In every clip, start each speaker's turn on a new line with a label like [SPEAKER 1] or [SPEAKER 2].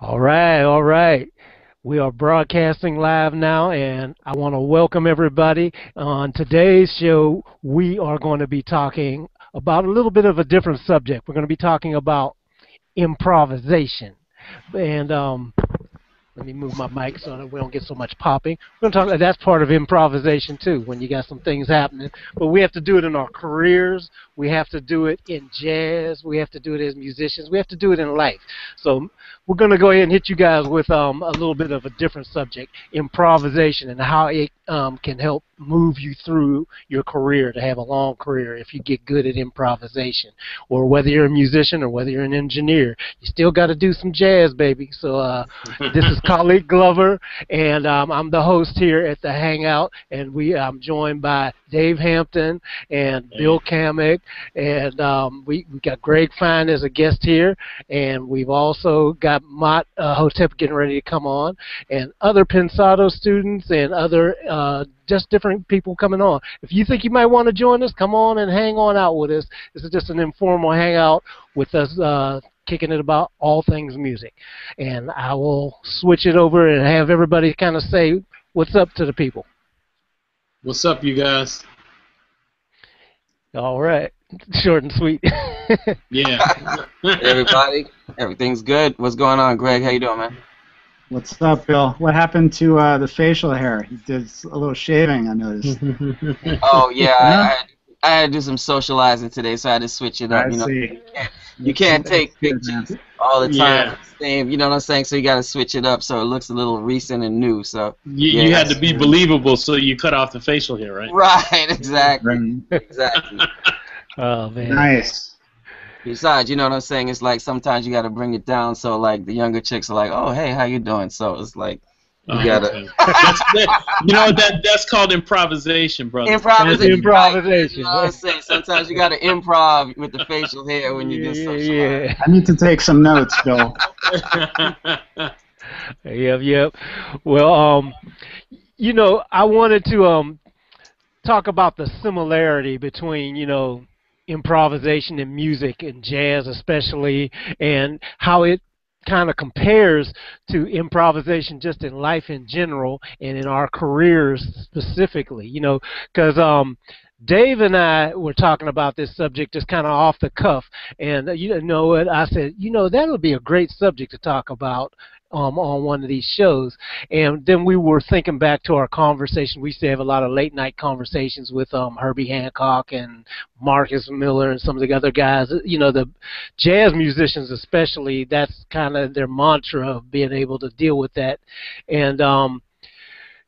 [SPEAKER 1] All right, all right. We are broadcasting live now, and I want to welcome everybody. On today's show, we are going to be talking about a little bit of a different subject. We're going to be talking about improvisation. And um, let me move my mic so that we don't get so much popping. We're to talk. That's part of improvisation too, when you got some things happening. But we have to do it in our careers. We have to do it in jazz. We have to do it as musicians. We have to do it in life. So we're going to go ahead and hit you guys with um, a little bit of a different subject, improvisation, and how it um, can help move you through your career to have a long career if you get good at improvisation. Or whether you're a musician or whether you're an engineer, you still got to do some jazz, baby. So uh, this is Khaliq Glover, and um, I'm the host here at the Hangout, and we I'm joined by Dave Hampton and Bill Kamek, and um, we we got Greg Fine as a guest here, and we've also got Mott uh, Hotep getting ready to come on, and other Pensado students and other uh, just different people coming on. If you think you might want to join us, come on and hang on out with us. This is just an informal hangout with us uh, kicking it about all things music. And I will switch it over and have everybody kind of say what's up to the people.
[SPEAKER 2] What's up, you guys?
[SPEAKER 1] All right. Short and sweet.
[SPEAKER 2] yeah.
[SPEAKER 3] hey everybody, everything's good. What's going on, Greg? How you doing, man?
[SPEAKER 4] What's up, Bill? What happened to uh, the facial hair? He did a little shaving, I noticed.
[SPEAKER 3] oh yeah, I, I, had to do some socializing today, so I had to switch it up.
[SPEAKER 4] I
[SPEAKER 3] you know,
[SPEAKER 4] see.
[SPEAKER 3] you can't, you can't take pictures all the time.
[SPEAKER 2] Yeah.
[SPEAKER 3] Same, you know what I'm saying? So you got to switch it up so it looks a little recent and new. So
[SPEAKER 2] You,
[SPEAKER 3] Yeah,
[SPEAKER 2] you had to be
[SPEAKER 3] true.
[SPEAKER 2] believable, so you cut off the facial hair, right?
[SPEAKER 3] right, exactly,
[SPEAKER 4] Right.
[SPEAKER 3] exactly.
[SPEAKER 1] oh man.
[SPEAKER 4] Nice.
[SPEAKER 3] Besides, you know what I'm saying? It's like sometimes you got to bring it down so like the younger chicks are like, oh hey, how you doing? So it's like you
[SPEAKER 2] Oh,
[SPEAKER 3] gotta.
[SPEAKER 2] That's, that, you know that that's called improvisation, brother.
[SPEAKER 3] improvisation.
[SPEAKER 1] Improvisation.
[SPEAKER 3] You know what I'm saying? Sometimes you got to improv with the facial hair when you
[SPEAKER 1] yeah,
[SPEAKER 3] get
[SPEAKER 1] yeah,
[SPEAKER 3] socialized.
[SPEAKER 1] yeah.
[SPEAKER 4] I need to take some notes, though.
[SPEAKER 1] Yep, yep. Well, um, you know, I wanted to um talk about the similarity between you know improvisation and music and jazz especially, and how it kind of compares to improvisation just in life in general and in our careers specifically. You know, because um. Dave and I were talking about this subject just kind of off the cuff, and you know what I said. You know that would be a great subject to talk about um, on one of these shows. And then we were thinking back to our conversation. We used to have a lot of late night conversations with um, Herbie Hancock and Marcus Miller and some of the other guys. You know, the jazz musicians especially. That's kind of their mantra of being able to deal with that. And um,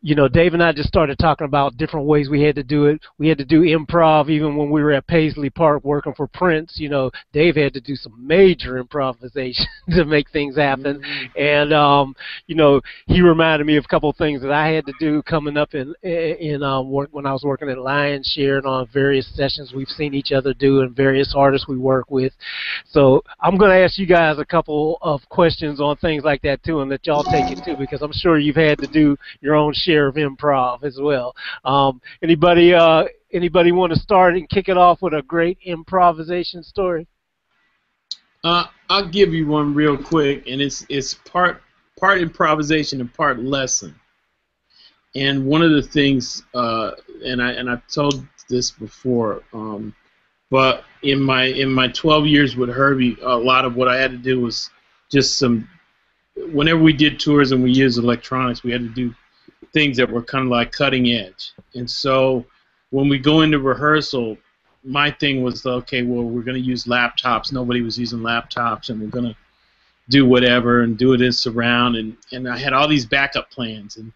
[SPEAKER 1] you know, Dave and I just started talking about different ways we had to do it. We had to do improv even when we were at Paisley Park working for Prince. You know, Dave had to do some major improvisation to make things happen. And um, you know, he reminded me of a couple of things that I had to do coming up in in um, work when I was working at Lion Share and on various sessions we've seen each other do and various artists we work with. So I'm going to ask you guys a couple of questions on things like that too, and that y'all take it too, because I'm sure you've had to do your own share of improv as well. Um, anybody uh, anybody want to start and kick it off with a great improvisation story?
[SPEAKER 2] Uh, I'll give you one real quick, and it's it's part part improvisation and part lesson. And one of the things, uh, and I and I've told this before, um, but in my in my 12 years with Herbie, a lot of what I had to do was just some. Whenever we did tours and we used electronics, we had to do things that were kind of like cutting edge. And so when we go into rehearsal, my thing was okay. Well, we're going to use laptops. Nobody was using laptops, and we're going to do whatever and do it in surround. And and I had all these backup plans. And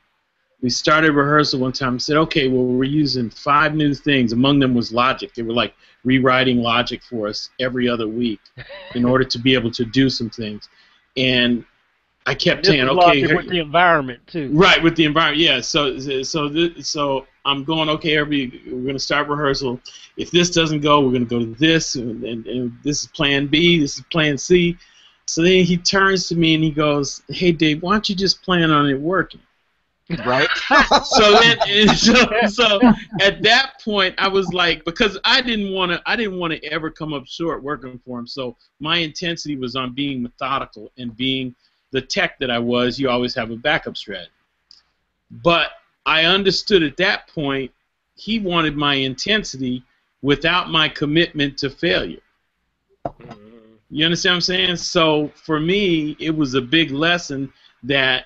[SPEAKER 2] we started rehearsal one time. and said, okay, well, we're using five new things. Among them was Logic. They were like rewriting Logic for us every other week in order to be able to do some things. And I kept
[SPEAKER 1] This
[SPEAKER 2] saying, okay,
[SPEAKER 1] logic with the environment too.
[SPEAKER 2] Right with the environment, yeah. So so this, so I'm going okay. Every we're going to start rehearsal. If this doesn't go, we're going to go to this, and, and, and this is Plan B. This is Plan C. So then he turns to me and he goes, "Hey Dave, why don't you just plan on it working?"
[SPEAKER 3] Right?
[SPEAKER 2] so then so, so at that point I was like because I didn't want to I didn't want to ever come up short working for him so my intensity was on being methodical and being the tech that I was, you always have a backup strat. But I understood at that point he wanted my intensity without my commitment to failure. You understand what I'm saying? So for me, it was a big lesson that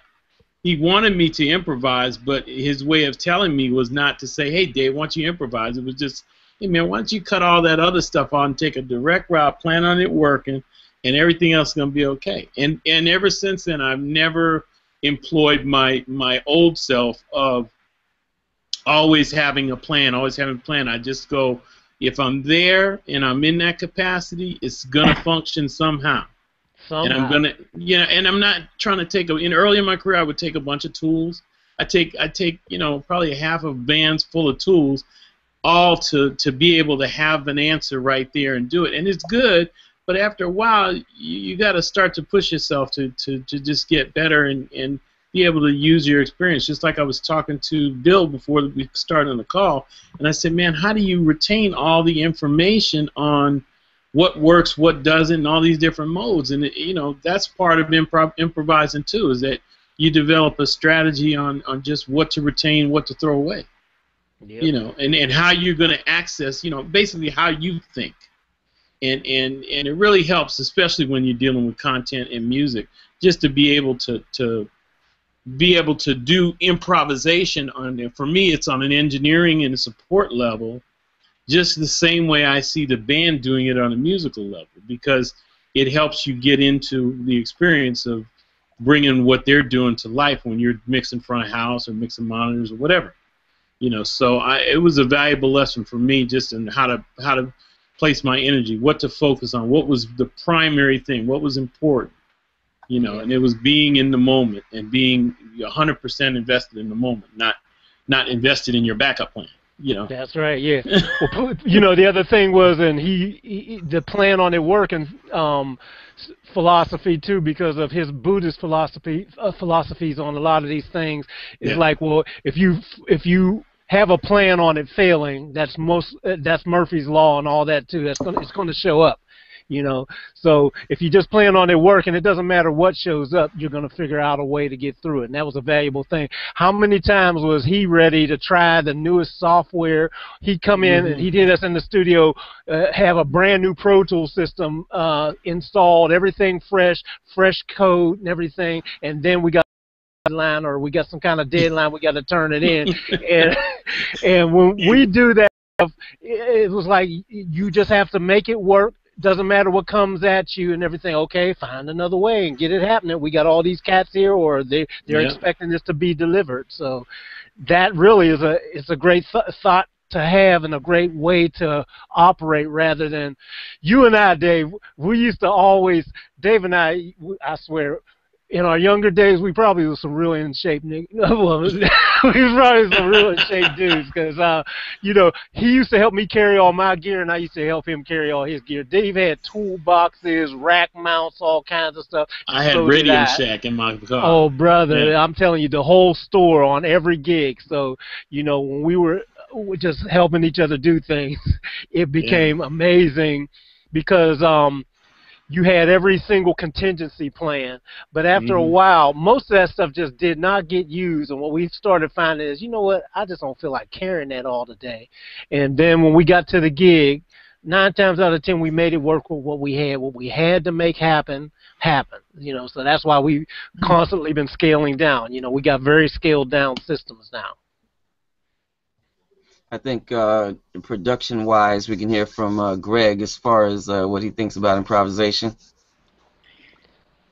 [SPEAKER 2] he wanted me to improvise, but his way of telling me was not to say, "Hey, Dave, why don't you improvise?" It was just, "Hey, man, why don't you cut all that other stuff and take a direct route, plan on it working, and everything else is gonna be okay." And and ever since then, I've never employed my my old self of always having a plan, always having a plan. I just go, if I'm there and I'm in that capacity, it's gonna function somehow.
[SPEAKER 1] Somehow.
[SPEAKER 2] And I'm gonna, you know, and I'm not trying to take a. In early in my career, I would take a bunch of tools. I take, I take, you know, probably half of vans full of tools, all to to be able to have an answer right there and do it. And it's good, but after a while, you, you got to start to push yourself to, to to just get better and and be able to use your experience. Just like I was talking to Bill before we started on the call, and I said, man, how do you retain all the information on what works, what doesn't, and all these different modes? And it, you know, that's part of improv- improvising too, is that you develop a strategy on on just what to retain, what to throw away.
[SPEAKER 1] Yep.
[SPEAKER 2] You know, and, and how you're going to access, you know, basically how you think. And, and and it really helps, especially when you're dealing with content and music, just to be able to, to be able to do improvisation on. For me, it's on an engineering and a support level, just the same way I see the band doing it on a musical level, because it helps you get into the experience of bringing what they're doing to life when you're mixing front of house or mixing monitors or whatever. You know, so I, it was a valuable lesson for me just in how to how to place my energy, what to focus on, what was the primary thing, what was important you know, and it was being in the moment and being 100% invested in the moment, not not invested in your backup plan. You know.
[SPEAKER 1] That's right. Yeah. well, you know, the other thing was, and he, he the plan on it working um, philosophy too, because of his Buddhist philosophy uh, philosophies on a lot of these things is
[SPEAKER 2] Yeah.
[SPEAKER 1] like, well, if you if you have a plan on it failing, that's most uh, that's Murphy's law and all that too. That's gonna it's going to show up. You know, so if you just plan on it working, it doesn't matter what shows up, you're going to figure out a way to get through it. And that was a valuable thing. How many times was he ready to try the newest software? He'd come in and he did us in the studio, uh, have a brand new Pro Tools system uh, installed, everything fresh, fresh code and everything, and then we got deadline or we got some kind of deadline we got to turn it in. And and when we do that it was like you just have to make it work. Doesn't matter what comes at you and everything. Okay find another way and get it happening. We got all these cats here or they they're
[SPEAKER 2] Yeah.
[SPEAKER 1] expecting this to be delivered. So that really is a it's a great th- thought to have and a great way to operate rather than you and I Dave we used to always Dave and I I swear in our younger days, we probably was some really in shape niggas. well, we was probably some real in shape dudes because, uh, you know, he used to help me carry all my gear, and I used to help him carry all his gear. Dave had toolboxes, rack mounts, all kinds of stuff.
[SPEAKER 2] I had
[SPEAKER 1] So
[SPEAKER 2] Radio Shack in my car.
[SPEAKER 1] Oh, brother,
[SPEAKER 2] Yeah.
[SPEAKER 1] I'm telling you, the whole store on every gig. So, you know, when we were uh, just helping each other do things, it became amazing because um, you had every single contingency plan. But after a
[SPEAKER 2] Mhm.
[SPEAKER 1] while, most of that stuff just did not get used. And what we started finding is, you know what, I just don't feel like carrying that all today. And then when we got to the gig, nine times out of ten, we made it work with what we had. What we had to make happen, happen. You know, so that's why we constantly been scaling down. You know, we got very scaled down systems now.
[SPEAKER 3] I think uh, production-wise, we can hear from uh, Greg as far as uh, what he thinks about improvisation.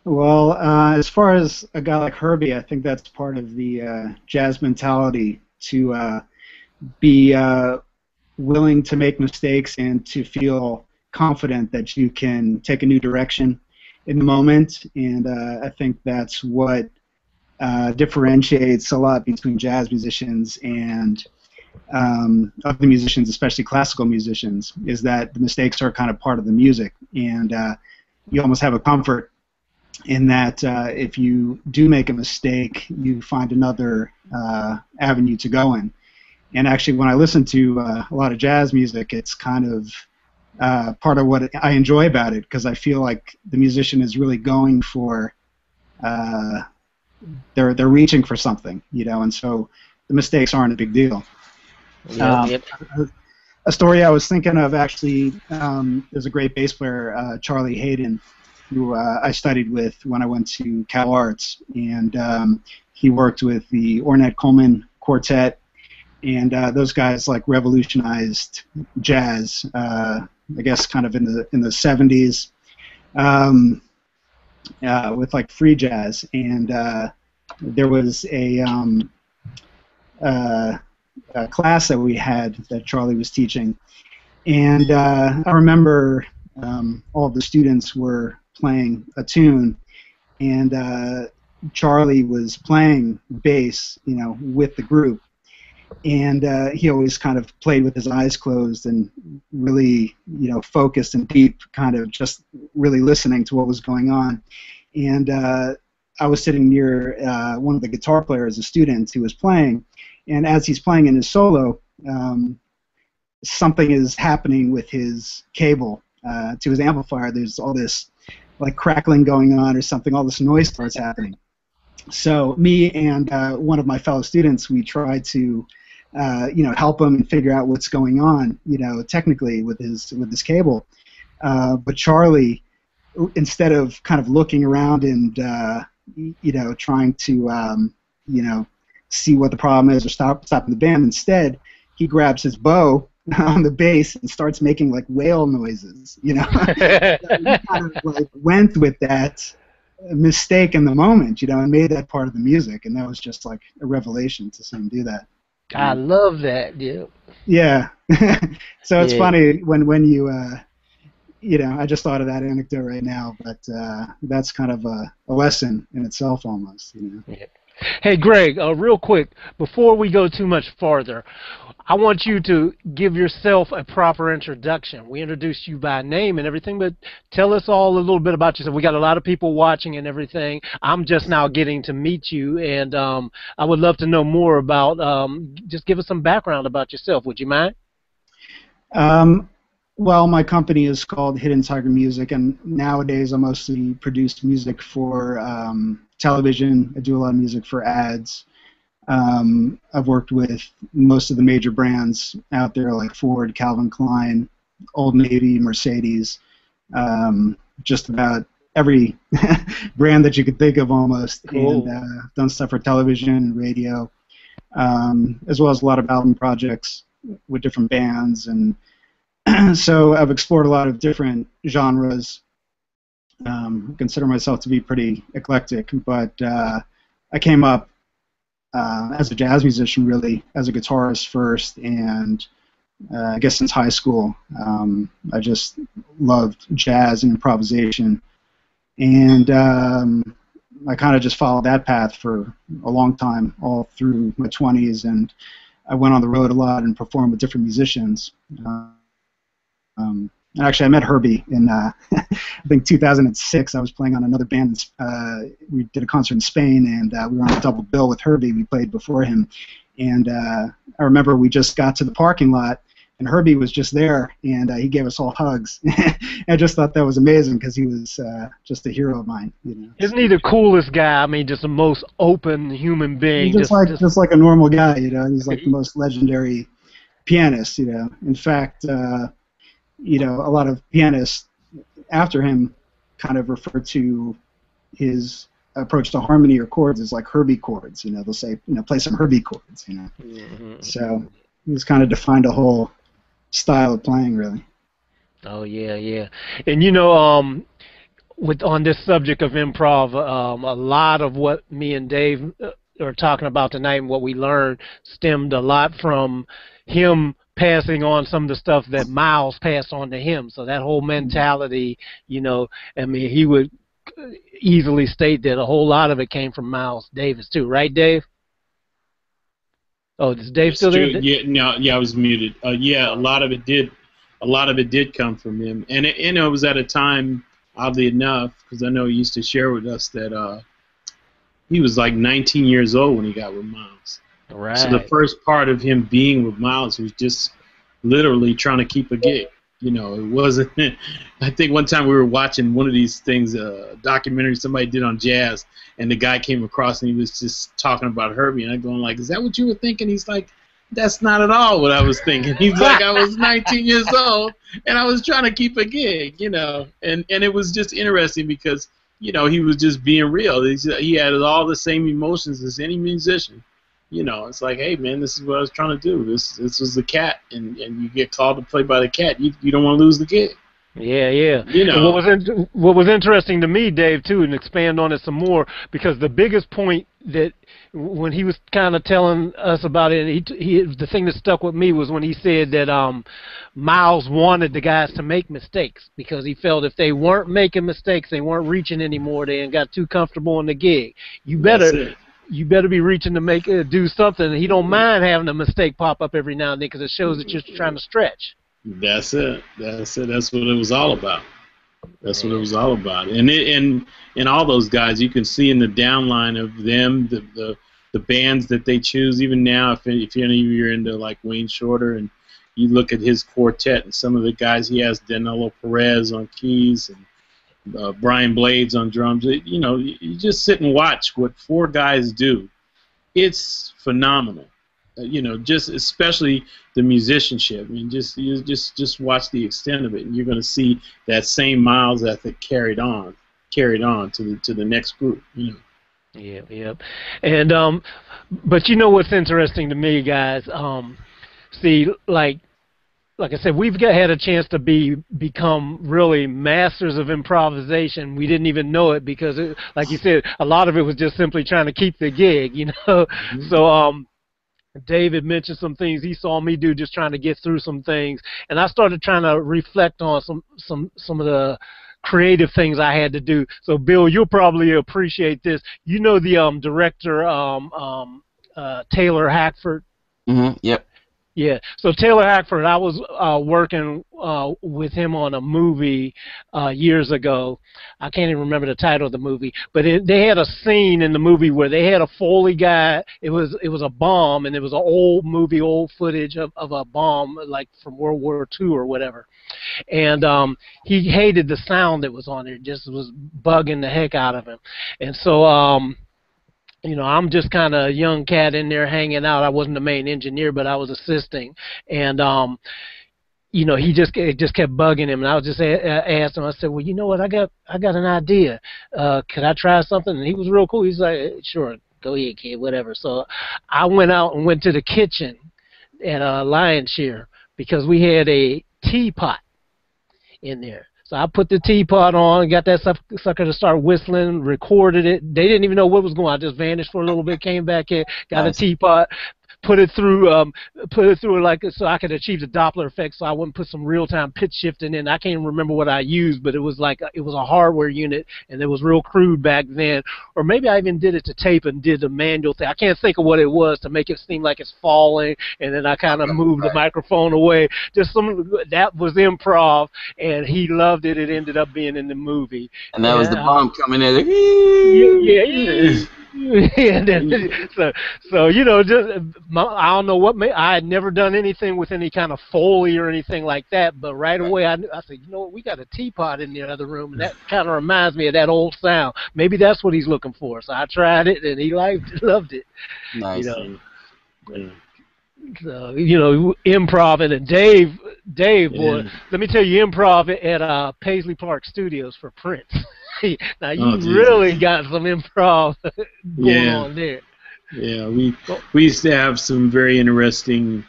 [SPEAKER 4] Well, uh, as far as a guy like Herbie, I think that's part of the uh, jazz mentality to uh, be willing to make mistakes and to feel confident that you can take a new direction in the moment. And I think that's what differentiates a lot between jazz musicians and um, the musicians, especially classical musicians, is that the mistakes are kind of part of the music, and uh, you almost have a comfort in that uh, if you do make a mistake, you find another uh, avenue to go in. And actually, when I listen to uh, a lot of jazz music, it's kind of uh, part of what I enjoy about it because I feel like the musician is really going for uh, they're they're reaching for something, you know, and so the mistakes aren't a big deal. Um,
[SPEAKER 1] yep.
[SPEAKER 4] a story I was thinking of actually um, there's a great bass player, uh, Charlie Haden, who uh, I studied with when I went to Cal Arts, and um, he worked with the Ornette Coleman Quartet, and uh, those guys like revolutionized jazz. Uh, I guess kind of in the in the 70s, um, uh, with like free jazz, and uh, there was a um, uh, uh, class that we had that Charlie was teaching, and uh, I remember um, all of the students were playing a tune, and uh, Charlie was playing bass, you know, with the group, and uh, he always kind of played with his eyes closed and really, you know, focused and deep, kind of just really listening to what was going on, and uh, I was sitting near uh, one of the guitar players, a student who was playing, and as he's playing in his solo, um, something is happening with his cable uh, to his amplifier. There's all this like crackling going on or something. All this noise starts happening. So me and uh, one of my fellow students, we tried to, uh, you know, help him and figure out what's going on, you know, technically with his with his cable. Uh, but Charlie, instead of kind of looking around and uh, you know trying to um, you know see what the problem is or stop stopping the band. Instead, he grabs his bow on the bass and starts making like whale noises. You know, he kind of like went with that mistake in the moment, you know, and made that part of the music, and that was just like a revelation to see him do that.
[SPEAKER 1] I love that. Yeah.
[SPEAKER 4] Yeah. so it's
[SPEAKER 1] Yeah.
[SPEAKER 4] funny when when you uh, you know, I just thought of that anecdote right now, but uh, that's kind of a, a lesson in itself almost. You know.
[SPEAKER 1] Hey, Greg, uh, real quick, before we go too much farther, I want you to give yourself a proper introduction. We introduced you by name and everything, but tell us all a little bit about yourself. We got a lot of people watching and everything. I'm just now getting to meet you, and um, I would love to know more about. Um, just give us some background about yourself. Would you mind?
[SPEAKER 4] Um, well, my company is called Hidden Tiger Music, and nowadays I mostly produce music for um, television. I do a lot of music for ads. Um, I've worked with most of the major brands out there, like Ford, Calvin Klein, Old Navy, Mercedes, um, just about every brand that you could think of almost.
[SPEAKER 1] Cool.
[SPEAKER 4] And uh, done stuff for television, radio, um, as well as a lot of album projects with different bands and so I've explored a lot of different genres. Um, consider myself to be pretty eclectic, but uh, I came up uh, as a jazz musician, really, as a guitarist first, and uh, I guess since high school, um, I just loved jazz and improvisation, and um, I kind of just followed that path for a long time, all through my 20s, and I went on the road a lot and performed with different musicians. Um, actually, I met Herbie in uh, I think 2006. I was playing on another band. Uh, we did a concert in Spain, and uh, we were on a double bill with Herbie. We played before him, and uh, I remember we just got to the parking lot, and Herbie was just there, and uh, he gave us all hugs. I just thought that was amazing because he was uh, just a hero of mine. You know,
[SPEAKER 1] Isn't he the coolest guy? I mean, just the most open human being.
[SPEAKER 4] He's just, like just like a normal guy. You know, he's like the most legendary pianist. You know, in fact. Uh, you know, a lot of pianists after him kind of refer to his approach to harmony or chords as like Herbie chords. You know, they'll say, you know, play some Herbie chords. You know,
[SPEAKER 1] Mhm.
[SPEAKER 4] so he's kind of defined a whole style of playing, really.
[SPEAKER 1] Oh yeah, yeah. And you know, um, with on this subject of improv, um, a lot of what me and Dave uh, are talking about tonight and what we learned stemmed a lot from him passing on some of the stuff that Miles passed on to him. So that whole mentality, you know, I mean, he would easily state that a whole lot of it came from Miles Davis too, right, Dave? Oh, is Dave still there?
[SPEAKER 2] Yeah, no, yeah, I was muted. Uh, yeah, a lot of it did, a lot of it did come from him, and it, you know, it was at a time, oddly enough, because I know he used to share with us that uh, he was like 19 years old when he got with Miles.
[SPEAKER 1] Right.
[SPEAKER 2] So the first part of him being with Miles was just literally trying to keep a gig. You know, it wasn't. I think one time we were watching one of these things, a uh, documentary somebody did on jazz, and the guy came across and he was just talking about Herbie, and I'm going like, "Is that what you were thinking?" He's like, "That's not at all what I was thinking." He's like, "I was 19 years old, and I was trying to keep a gig, you know," and and it was just interesting because you know he was just being real. He had all the same emotions as any musician you know, it's like, hey man, this is what I was trying to do. This this was the cat, and and you get called to play by the cat. You you don't want to lose the gig.
[SPEAKER 1] Yeah, yeah.
[SPEAKER 2] You know.
[SPEAKER 1] And what was in, what was interesting to me, Dave, too, and expand on it some more, because the biggest point that when he was kind of telling us about it, he, he the thing that stuck with me was when he said that um, Miles wanted the guys to make mistakes because he felt if they weren't making mistakes, they weren't reaching anymore. They got too comfortable in the gig. You better you better be reaching to make uh, do something. He don't mind having a mistake pop up every now and then because it shows that you're trying to stretch.
[SPEAKER 2] That's it. That's it. That's what it was all about. That's what it was all about. And it, and and all those guys, you can see in the downline of them, the the, the bands that they choose. Even now, if if any of you are into like Wayne Shorter and you look at his quartet and some of the guys he has, Danilo Perez on keys and uh, Brian Blades on drums. It, you know, you just sit and watch what four guys do. It's phenomenal. Uh, you know, just especially the musicianship. I mean, just you just just watch the extent of it, and you're going to see that same Miles ethic carried on, carried on to the to the next group. You know.
[SPEAKER 1] Yeah, yeah, and um, but you know what's interesting to me, guys? Um, see, like like I said, we've got, had a chance to be become really masters of improvisation. We didn't even know it because, it, like you said, a lot of it was just simply trying to keep the gig, you know. Mm-hmm. So, um, David mentioned some things he saw me do, just trying to get through some things, and I started trying to reflect on some some some of the creative things I had to do. So, Bill, you'll probably appreciate this. You know the um, director um, um, uh, Taylor Hackford.
[SPEAKER 3] Mm-hmm. Yep.
[SPEAKER 1] Yeah. So Taylor Hackford, I was uh, working uh, with him on a movie uh, years ago. I can't even remember the title of the movie, but it, they had a scene in the movie where they had a Foley guy. It was it was a bomb, and it was an old movie, old footage of, of a bomb, like from World War II or whatever. And um, he hated the sound that was on it; it just was bugging the heck out of him. And so. Um, you know, I'm just kind of a young cat in there hanging out. I wasn't the main engineer, but I was assisting, and um, you know, he just it just kept bugging him, and I was just a- asked him. I said, "Well, you know what? I got I got an idea. Uh, could I try something?" And he was real cool. He's like, "Sure, go ahead, kid, whatever." So I went out and went to the kitchen at uh, Lion Share because we had a teapot in there. So I put the teapot on, got that sucker to start whistling, recorded it. They didn't even know what was going on. I just vanished for a little bit, came back in, got nice. a teapot, put it through um put it through like so I could achieve the Doppler effect so I wouldn't put some real time pitch shifting in. I can't even remember what I used, but it was like it was a hardware unit and it was real crude back then. Or maybe I even did it to tape and did a manual thing. I can't think of what it was to make it seem like it's falling and then I kind of moved the microphone away. Just some that was improv and he loved it. It ended up being in the movie.
[SPEAKER 3] And that
[SPEAKER 1] and,
[SPEAKER 3] was the bomb coming in.
[SPEAKER 1] yeah, yeah. and then, so, so you know, just my, I don't know what may, I had never done anything with any kind of foley or anything like that, but right away I, I said, you know what, we got a teapot in the other room, and that kind of reminds me of that old sound. Maybe that's what he's looking for. So I tried it, and he liked, loved it.
[SPEAKER 3] Nice.
[SPEAKER 1] You know. Yeah. So, you know, improv and Dave, Dave, boy, yeah. let me tell you, improv at uh, Paisley Park Studios for Prince. now you oh, really got some improv going
[SPEAKER 2] yeah.
[SPEAKER 1] on there.
[SPEAKER 2] Yeah, we we used to have some very interesting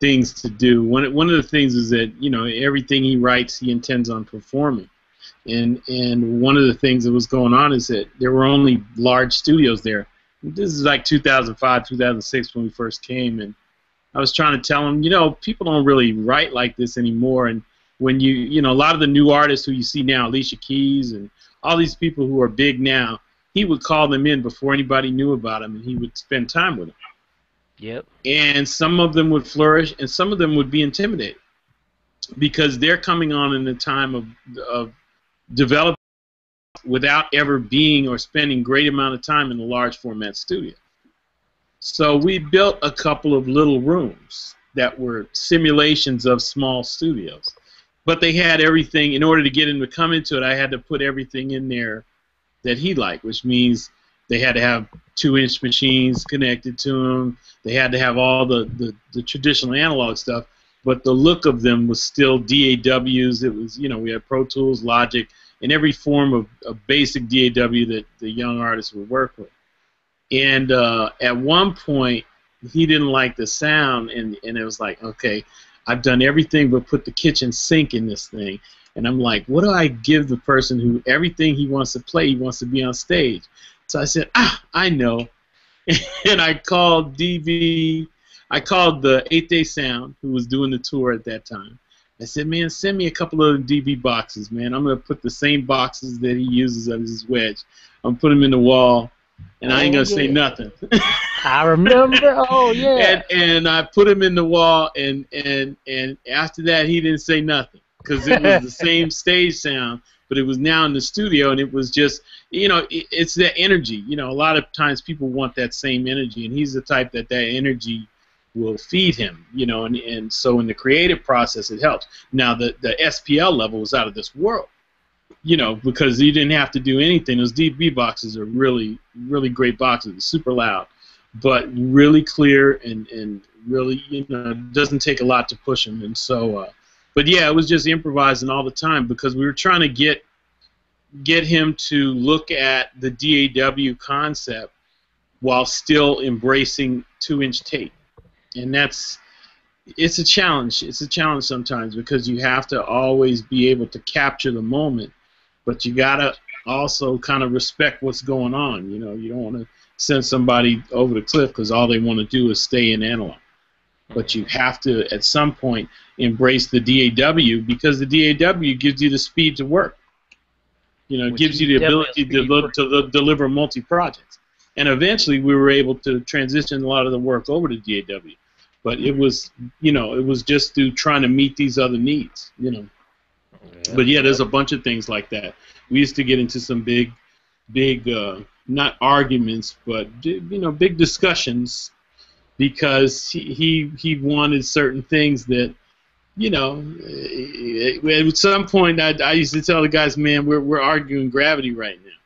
[SPEAKER 2] things to do. One one of the things is that you know everything he writes he intends on performing, and and one of the things that was going on is that there were only large studios there. This is like 2005, 2006 when we first came, and I was trying to tell him, you know, people don't really write like this anymore, and when you you know a lot of the new artists who you see now, Alicia Keys and all these people who are big now, he would call them in before anybody knew about them, and he would spend time with them.
[SPEAKER 1] Yep.
[SPEAKER 2] And some of them would flourish, and some of them would be intimidated because they're coming on in a time of of developing without ever being or spending great amount of time in a large format studio. So we built a couple of little rooms that were simulations of small studios. But they had everything in order to get him to come into it. I had to put everything in there that he liked, which means they had to have two-inch machines connected to them. They had to have all the, the, the traditional analog stuff, but the look of them was still DAWs. It was, you know, we had Pro Tools, Logic, and every form of, of basic DAW that the young artists would work with. And uh, at one point, he didn't like the sound, and, and it was like, okay, I've done everything but put the kitchen sink in this thing. And I'm like, what do I give the person who everything he wants to play, he wants to be on stage? So I said, ah, I know. and I called DV, I called the Eighth Day Sound, who was doing the tour at that time. I said, man, send me a couple of DV boxes, man. I'm going to put the same boxes that he uses as his wedge. I'm going to put them in the wall, and I ain't going to
[SPEAKER 1] Oh,
[SPEAKER 2] say nothing.
[SPEAKER 1] I remember. Oh yeah.
[SPEAKER 2] and and I put him in the wall, and and and after that he didn't say nothing because it was the same stage sound, but it was now in the studio, and it was just you know it, it's that energy. You know, a lot of times people want that same energy, and he's the type that that energy will feed him. You know, and and so in the creative process it helps. Now the the SPL level was out of this world. You know, because you didn't have to do anything. Those DB boxes are really, really great boxes. Super loud but really clear and, and really you know doesn't take a lot to push them. and so uh, but yeah it was just improvising all the time because we were trying to get get him to look at the DAW concept while still embracing two inch tape and that's it's a challenge it's a challenge sometimes because you have to always be able to capture the moment but you gotta also kind of respect what's going on you know you don't want to send somebody over the cliff because all they want to do is stay in analog. But you have to, at some point, embrace the DAW because the DAW gives you the speed to work. You know,
[SPEAKER 1] Which
[SPEAKER 2] gives
[SPEAKER 1] you
[SPEAKER 2] the ability to, to li- deliver multi-projects. And eventually, we were able to transition a lot of the work over to DAW. But it was, you know, it was just through trying to meet these other needs. You know. But yeah, there's a bunch of things like that. We used to get into some big, big, uh, not arguments, but you know, big discussions because he he, he wanted certain things that, you know, eh, at some point I, I used to tell the guys, man, we're we're arguing gravity right now.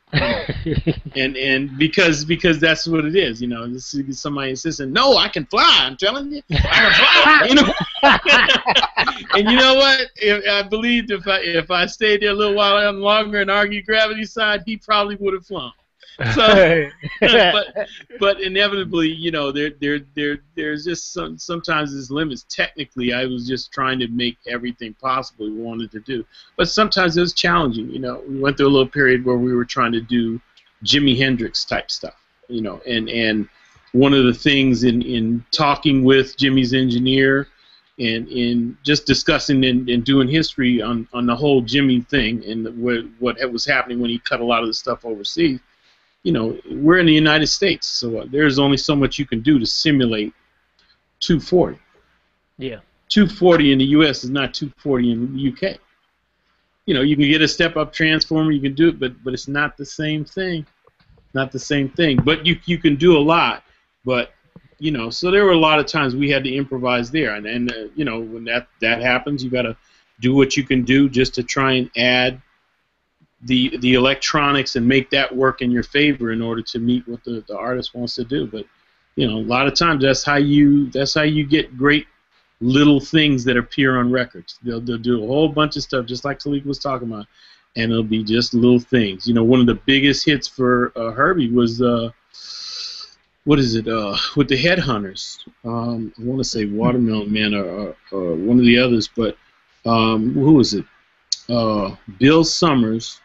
[SPEAKER 2] And and because because that's what it is, you know. This is somebody insisting, no, I can fly. I'm telling you, I can fly. You know. and you know what? If, I believed if I if I stayed there a little while longer and argued gravity side, he probably would have flown. So, but but inevitably, you know, there there there there's just some sometimes there's limits. Technically, I was just trying to make everything possible we wanted to do, but sometimes it was challenging. You know, we went through a little period where we were trying to do Jimi Hendrix type stuff. You know, and and one of the things in in talking with Jimi's engineer and in just discussing and, and doing history on, on the whole Jimmy thing and what what was happening when he cut a lot of the stuff overseas. You know, we're in the United States, so uh, there's only so much you can do to simulate 240.
[SPEAKER 1] yeah.
[SPEAKER 2] 240 in the U.S. is not 240 in the U.K. You know, you can get a step-up transformer, you can do it, but but it's not the same thing. Not the same thing. But you you can do a lot. But you know, so there were a lot of times we had to improvise there, and and uh, you know when that that happens, you got to do what you can do just to try and add the the electronics and make that work in your favor in order to meet what the, the artist wants to do. But you know, a lot of times that's how you that's how you get great little things that appear on records. They'll they'll do a whole bunch of stuff just like Khaliq was talking about, and it'll be just little things. You know, one of the biggest hits for uh, Herbie was uh, what is it? Uh, with the Headhunters. Um, I want to say Watermelon Man or, or, or one of the others, but um, who was it? Uh, Bill Summers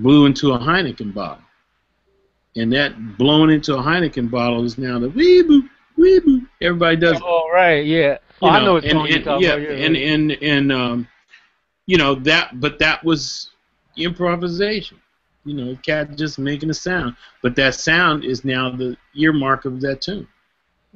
[SPEAKER 2] blew into a Heineken bottle, and that blown into a Heineken bottle is now the wee boo wee boo. Everybody does. it.
[SPEAKER 1] Oh right, yeah. Oh,
[SPEAKER 2] You
[SPEAKER 1] I know what
[SPEAKER 2] and, and-
[SPEAKER 1] talking
[SPEAKER 2] yeah.
[SPEAKER 1] Yeah,
[SPEAKER 2] and and and um, you know that, but that was improvisation. You know, cat just making a sound, but that sound is now the earmark of that tune.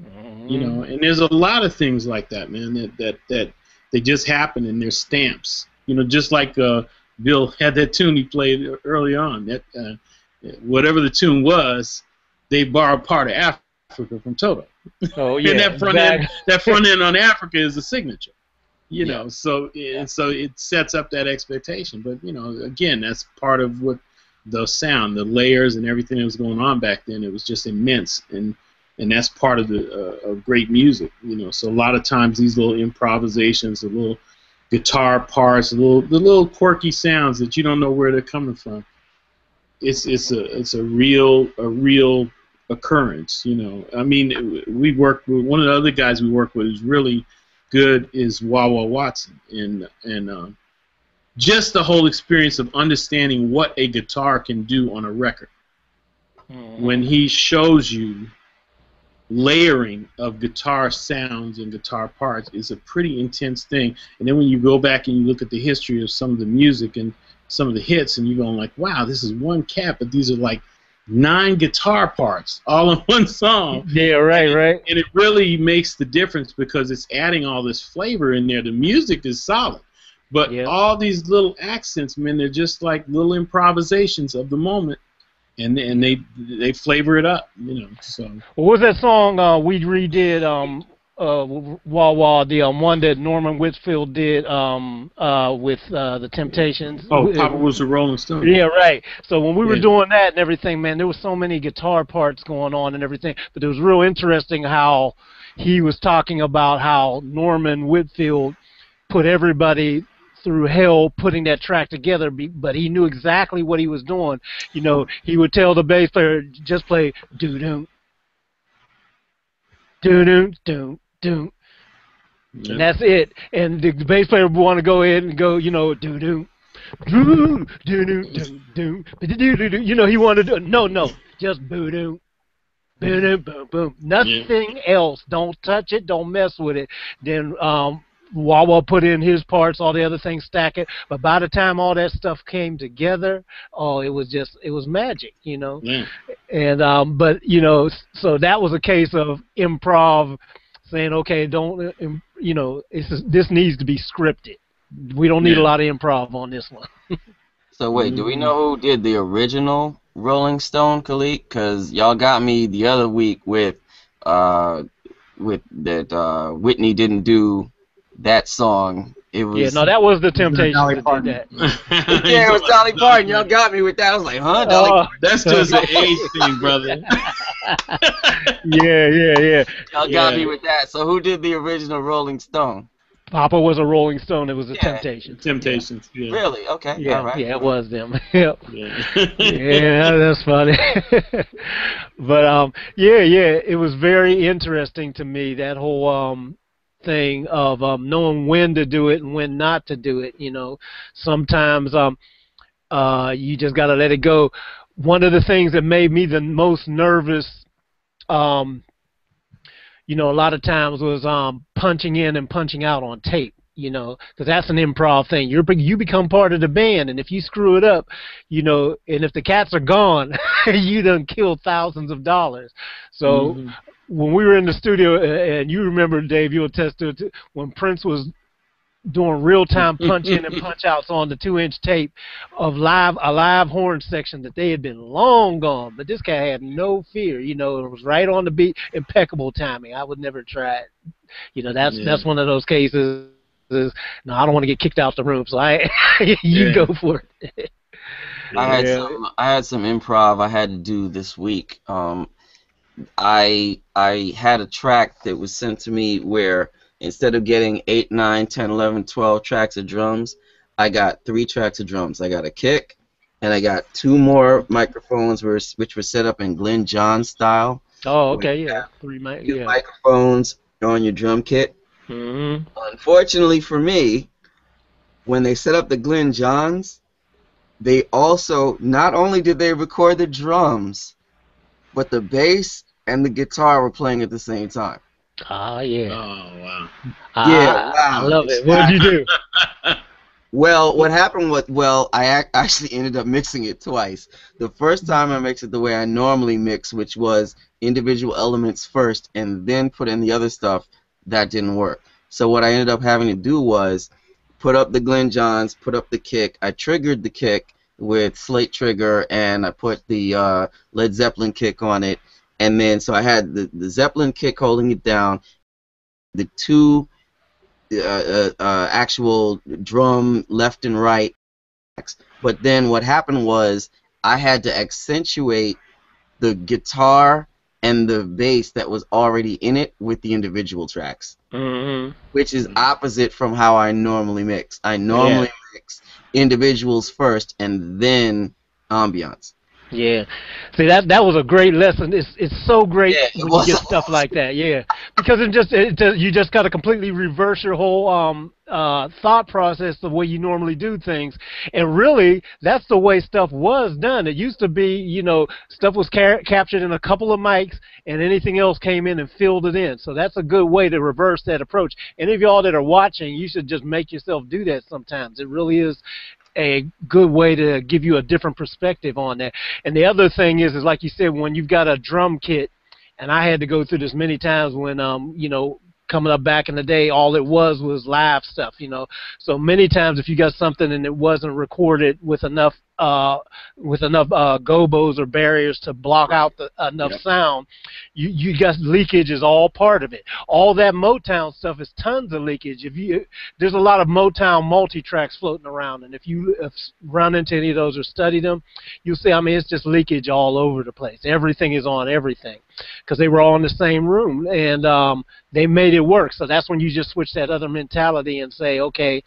[SPEAKER 1] Mhm.
[SPEAKER 2] You know, and there's a lot of things like that, man. That that that they just happen and they're stamps. You know, just like uh, Bill had that tune he played early on. That uh, whatever the tune was, they borrowed part of Africa from Toto.
[SPEAKER 1] Oh yeah.
[SPEAKER 2] and that front
[SPEAKER 1] exactly.
[SPEAKER 2] end, that front end on Africa is a signature. You know, so and so it sets up that expectation. But you know, again, that's part of what the sound, the layers, and everything that was going on back then. It was just immense, and and that's part of the uh, of great music. You know, so a lot of times these little improvisations, the little guitar parts, the little the little quirky sounds that you don't know where they're coming from. It's it's a it's a real a real occurrence. You know, I mean, we work with one of the other guys we work with is really good is Wah Wah Watson, and and um, just the whole experience of understanding what a guitar can do on a record.
[SPEAKER 1] Mhm.
[SPEAKER 2] When he shows you layering of guitar sounds and guitar parts is a pretty intense thing. And then when you go back and you look at the history of some of the music and some of the hits, and you're going like, wow, this is one cat, but these are like nine guitar parts all in one song
[SPEAKER 1] Yeah, right, right.
[SPEAKER 2] and it really makes the difference because it's adding all this flavor in there. The music is solid, but
[SPEAKER 1] Yeah.
[SPEAKER 2] all these little accents, man, they're just like little improvisations of the moment, and and they they flavor it up, you know. So
[SPEAKER 1] What was that song uh, we redid? Um, uh, Wah Wah, the um, one that Norman Whitfield did um, uh, with uh, the Temptations.
[SPEAKER 2] oh, Papa was a Rolling Stone.
[SPEAKER 1] Yeah, right. So when we were
[SPEAKER 2] Yeah.
[SPEAKER 1] doing that and everything, man, there was so many guitar parts going on and everything. But it was real interesting how he was talking about how Norman Whitfield put everybody through hell putting that track together, but he knew exactly what he was doing. You know, he would tell the bass player, just play doo doo, doo doo, doo doo,
[SPEAKER 2] Yeah.
[SPEAKER 1] and that's it. And the bass player would want to go ahead and go, you know, doo doo, doo doo doo doo doo, doo doo doo. You know, he wanted to no, no, just boo doo. Boom, boom, boom, boom. Nothing else. Don't touch it. Don't mess with it. Then um, Wah Wah put in his parts, all the other things stack it. But by the time all that stuff came together, oh, it was just it was magic, you know.
[SPEAKER 2] Yeah.
[SPEAKER 1] And um, but you know, so that was a case of improv, saying, okay, don't, uh, you know, it's this needs to be scripted. We don't need a lot of improv on this one.
[SPEAKER 3] So wait, do we know who did the original Rolling Stone, Khaliq? Cause y'all got me the other week with, uh, with that uh, Whitney didn't do that song. It was
[SPEAKER 1] Yeah, no, that was the Temptations
[SPEAKER 4] Dolly
[SPEAKER 1] that did
[SPEAKER 4] Parton.
[SPEAKER 1] that.
[SPEAKER 3] yeah, it was Dolly Parton. Y'all got me with that. I was like, huh, Dolly?
[SPEAKER 1] Oh,
[SPEAKER 2] That's just an age thing, brother.
[SPEAKER 1] yeah, yeah, yeah.
[SPEAKER 3] y'all got
[SPEAKER 2] yeah.
[SPEAKER 3] me with that. So who did the original Rolling Stone?
[SPEAKER 1] Papa was a Rolling Stone. It was the
[SPEAKER 3] Yeah.
[SPEAKER 1] Temptations.
[SPEAKER 2] Temptations. Yeah.
[SPEAKER 3] Really? Okay.
[SPEAKER 1] Yeah,
[SPEAKER 3] All right.
[SPEAKER 1] yeah, it was them. yep.
[SPEAKER 2] Yeah.
[SPEAKER 1] yeah, that's funny. but um, yeah, yeah, it was very interesting to me that whole um thing of um knowing when to do it and when not to do it. You know, sometimes um uh you just gotta let it go. One of the things that made me the most nervous um you know, a lot of times was um punching in and punching out on tape. You know, because that's an improv thing. You're you become part of the band, and if you screw it up, you know, and if the cats are gone, you done killed thousands of dollars. So
[SPEAKER 2] Mhm.
[SPEAKER 1] When we were in the studio, and you remember, Dave, you'll attest to it, too, when Prince was doing real time punch in and punch outs on the two inch tape of live a live horn section that they had been long gone, but this guy had no fear. You know, it was right on the beat, impeccable timing. I would never try it. You know, that's
[SPEAKER 2] Yeah.
[SPEAKER 1] that's one of those cases. Is, no, I don't want to get kicked out the room, so I you
[SPEAKER 2] Yeah.
[SPEAKER 1] go for it.
[SPEAKER 3] I had
[SPEAKER 1] Yeah.
[SPEAKER 3] some I had some improv I had to do this week. Um, I I had a track that was sent to me where instead of getting 8, 9, 10, 11, 12 tracks of drums, I got three tracks of drums. I got a kick, and I got two more microphones were, which were set up in Glyn John style.
[SPEAKER 1] Oh, okay, yeah, three
[SPEAKER 3] Two
[SPEAKER 1] yeah.
[SPEAKER 3] microphones on your drum kit.
[SPEAKER 1] hmm
[SPEAKER 3] Unfortunately for me, when they set up the Glyn Johns, they also not only did they record the drums, but the bass and the guitar were playing at the same time.
[SPEAKER 1] Oh yeah.
[SPEAKER 2] Oh wow.
[SPEAKER 1] Ah,
[SPEAKER 3] Yeah,
[SPEAKER 1] I
[SPEAKER 3] wow.
[SPEAKER 1] love it. What did you do?
[SPEAKER 3] Well, what happened was, well, I ac- actually ended up mixing it twice. The first time I mixed it the way I normally mix, which was individual elements first and then put in the other stuff, that didn't work. So what I ended up having to do was put up the Glyn Johns, put up the kick. I triggered the kick with Slate Trigger and I put the uh, Led Zeppelin kick on it. And then so I had the, the Zeppelin kick holding it down, the two uh, uh, uh, actual drum left and right. Tracks. But then what happened was I had to accentuate the guitar and the bass that was already in it with the individual tracks,
[SPEAKER 1] hmm
[SPEAKER 3] which is opposite from how I normally mix. I normally mix individuals first and then ambiance.
[SPEAKER 1] Yeah. See that that was a great lesson. It's it's so great
[SPEAKER 3] Yeah,
[SPEAKER 1] when you get stuff like that. Yeah. Because it just it just, you just got to completely reverse your whole um uh thought process the way you normally do things. And really that's the way stuff was done. It used to be, you know, stuff was ca- captured in a couple of mics and anything else came in and filled it in. So that's a good way to reverse that approach. Any of y'all that are watching, you should just make yourself do that sometimes. It really is a good way to give you a different perspective on that. And the other thing is, is like you said, when you've got a drum kit, and I had to go through this many times when, um, you know, coming up back in the day, all it was was live stuff, you know. So many times, if you got something and it wasn't recorded with enough, uh, with enough uh, gobos or barriers to block out the, enough
[SPEAKER 3] Yep.
[SPEAKER 1] sound, you you got leakage is all part of it. All that Motown stuff is tons of leakage. If you there's a lot of Motown multi tracks floating around, and if you if run into any of those or study them, you'll see. I mean, it's just leakage all over the place. Everything is on everything because they were all in the same room, and um, they made it work. So that's when you just switch that other mentality and say, okay.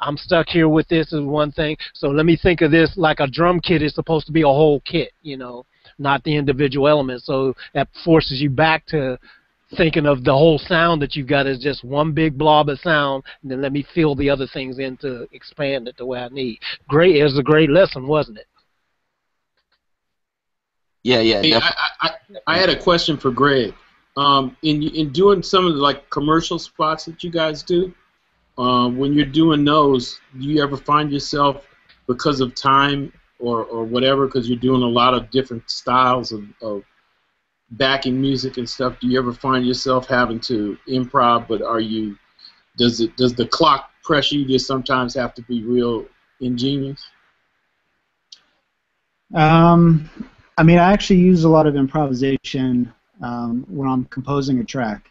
[SPEAKER 1] I'm stuck here with this is one thing. So let me think of this like a drum kit is supposed to be a whole kit, you know, not the individual elements. So that forces you back to thinking of the whole sound that you've got as just one big blob of sound, and then let me fill the other things in to expand it the way I need. Great, it was a great lesson, wasn't it?
[SPEAKER 3] Yeah, yeah,
[SPEAKER 2] Hey. I, I, I had a question for Greg. Um, in in doing some of the like commercial spots that you guys do, um, when you're doing those, do you ever find yourself because of time or, or whatever, because you're doing a lot of different styles of, of backing music and stuff? Do you ever find yourself having to improv? But are you does it does the clock pressure you just sometimes have to be real ingenious?
[SPEAKER 4] Um, I mean, I actually use a lot of improvisation um, when I'm composing a track.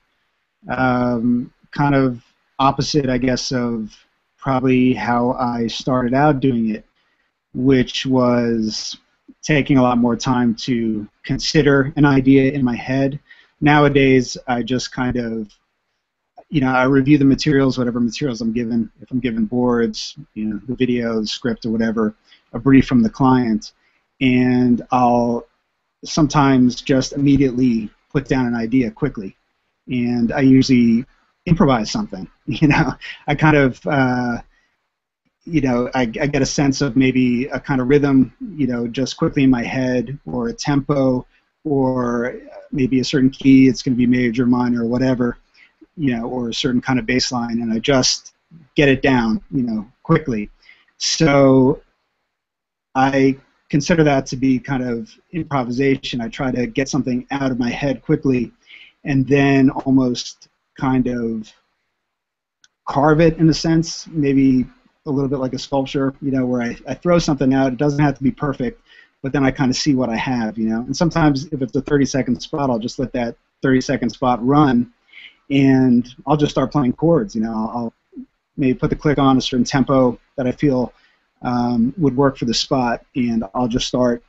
[SPEAKER 4] Um, kind of opposite, I guess, of probably how I started out doing it, which was taking a lot more time to consider an idea in my head. Nowadays, I just kind of, you know, I review the materials, whatever materials I'm given. If I'm given boards, you know, the video, the script, or whatever, a brief from the client, and I'll sometimes just immediately put down an idea quickly, and I usually improvise something. You know, I kind of, uh, you know, I, I get a sense of maybe a kind of rhythm, you know, just quickly in my head, or a tempo, or maybe a certain key. It's going to be major, minor, or whatever, you know, or a certain kind of bass line, and I just get it down, you know, quickly. So I consider that to be kind of improvisation. I try to get something out of my head quickly and then almost kind of carve it in a sense, maybe a little bit like a sculpture, you know, where I, I throw something out. It doesn't have to be perfect, but then I kind of see what I have, you know. And sometimes if it's a 30 second spot, I'll just let that 30 second spot run and I'll just start playing chords, you know. I'll, maybe put the click on a certain tempo that I feel um, would work for the spot, and I'll just start.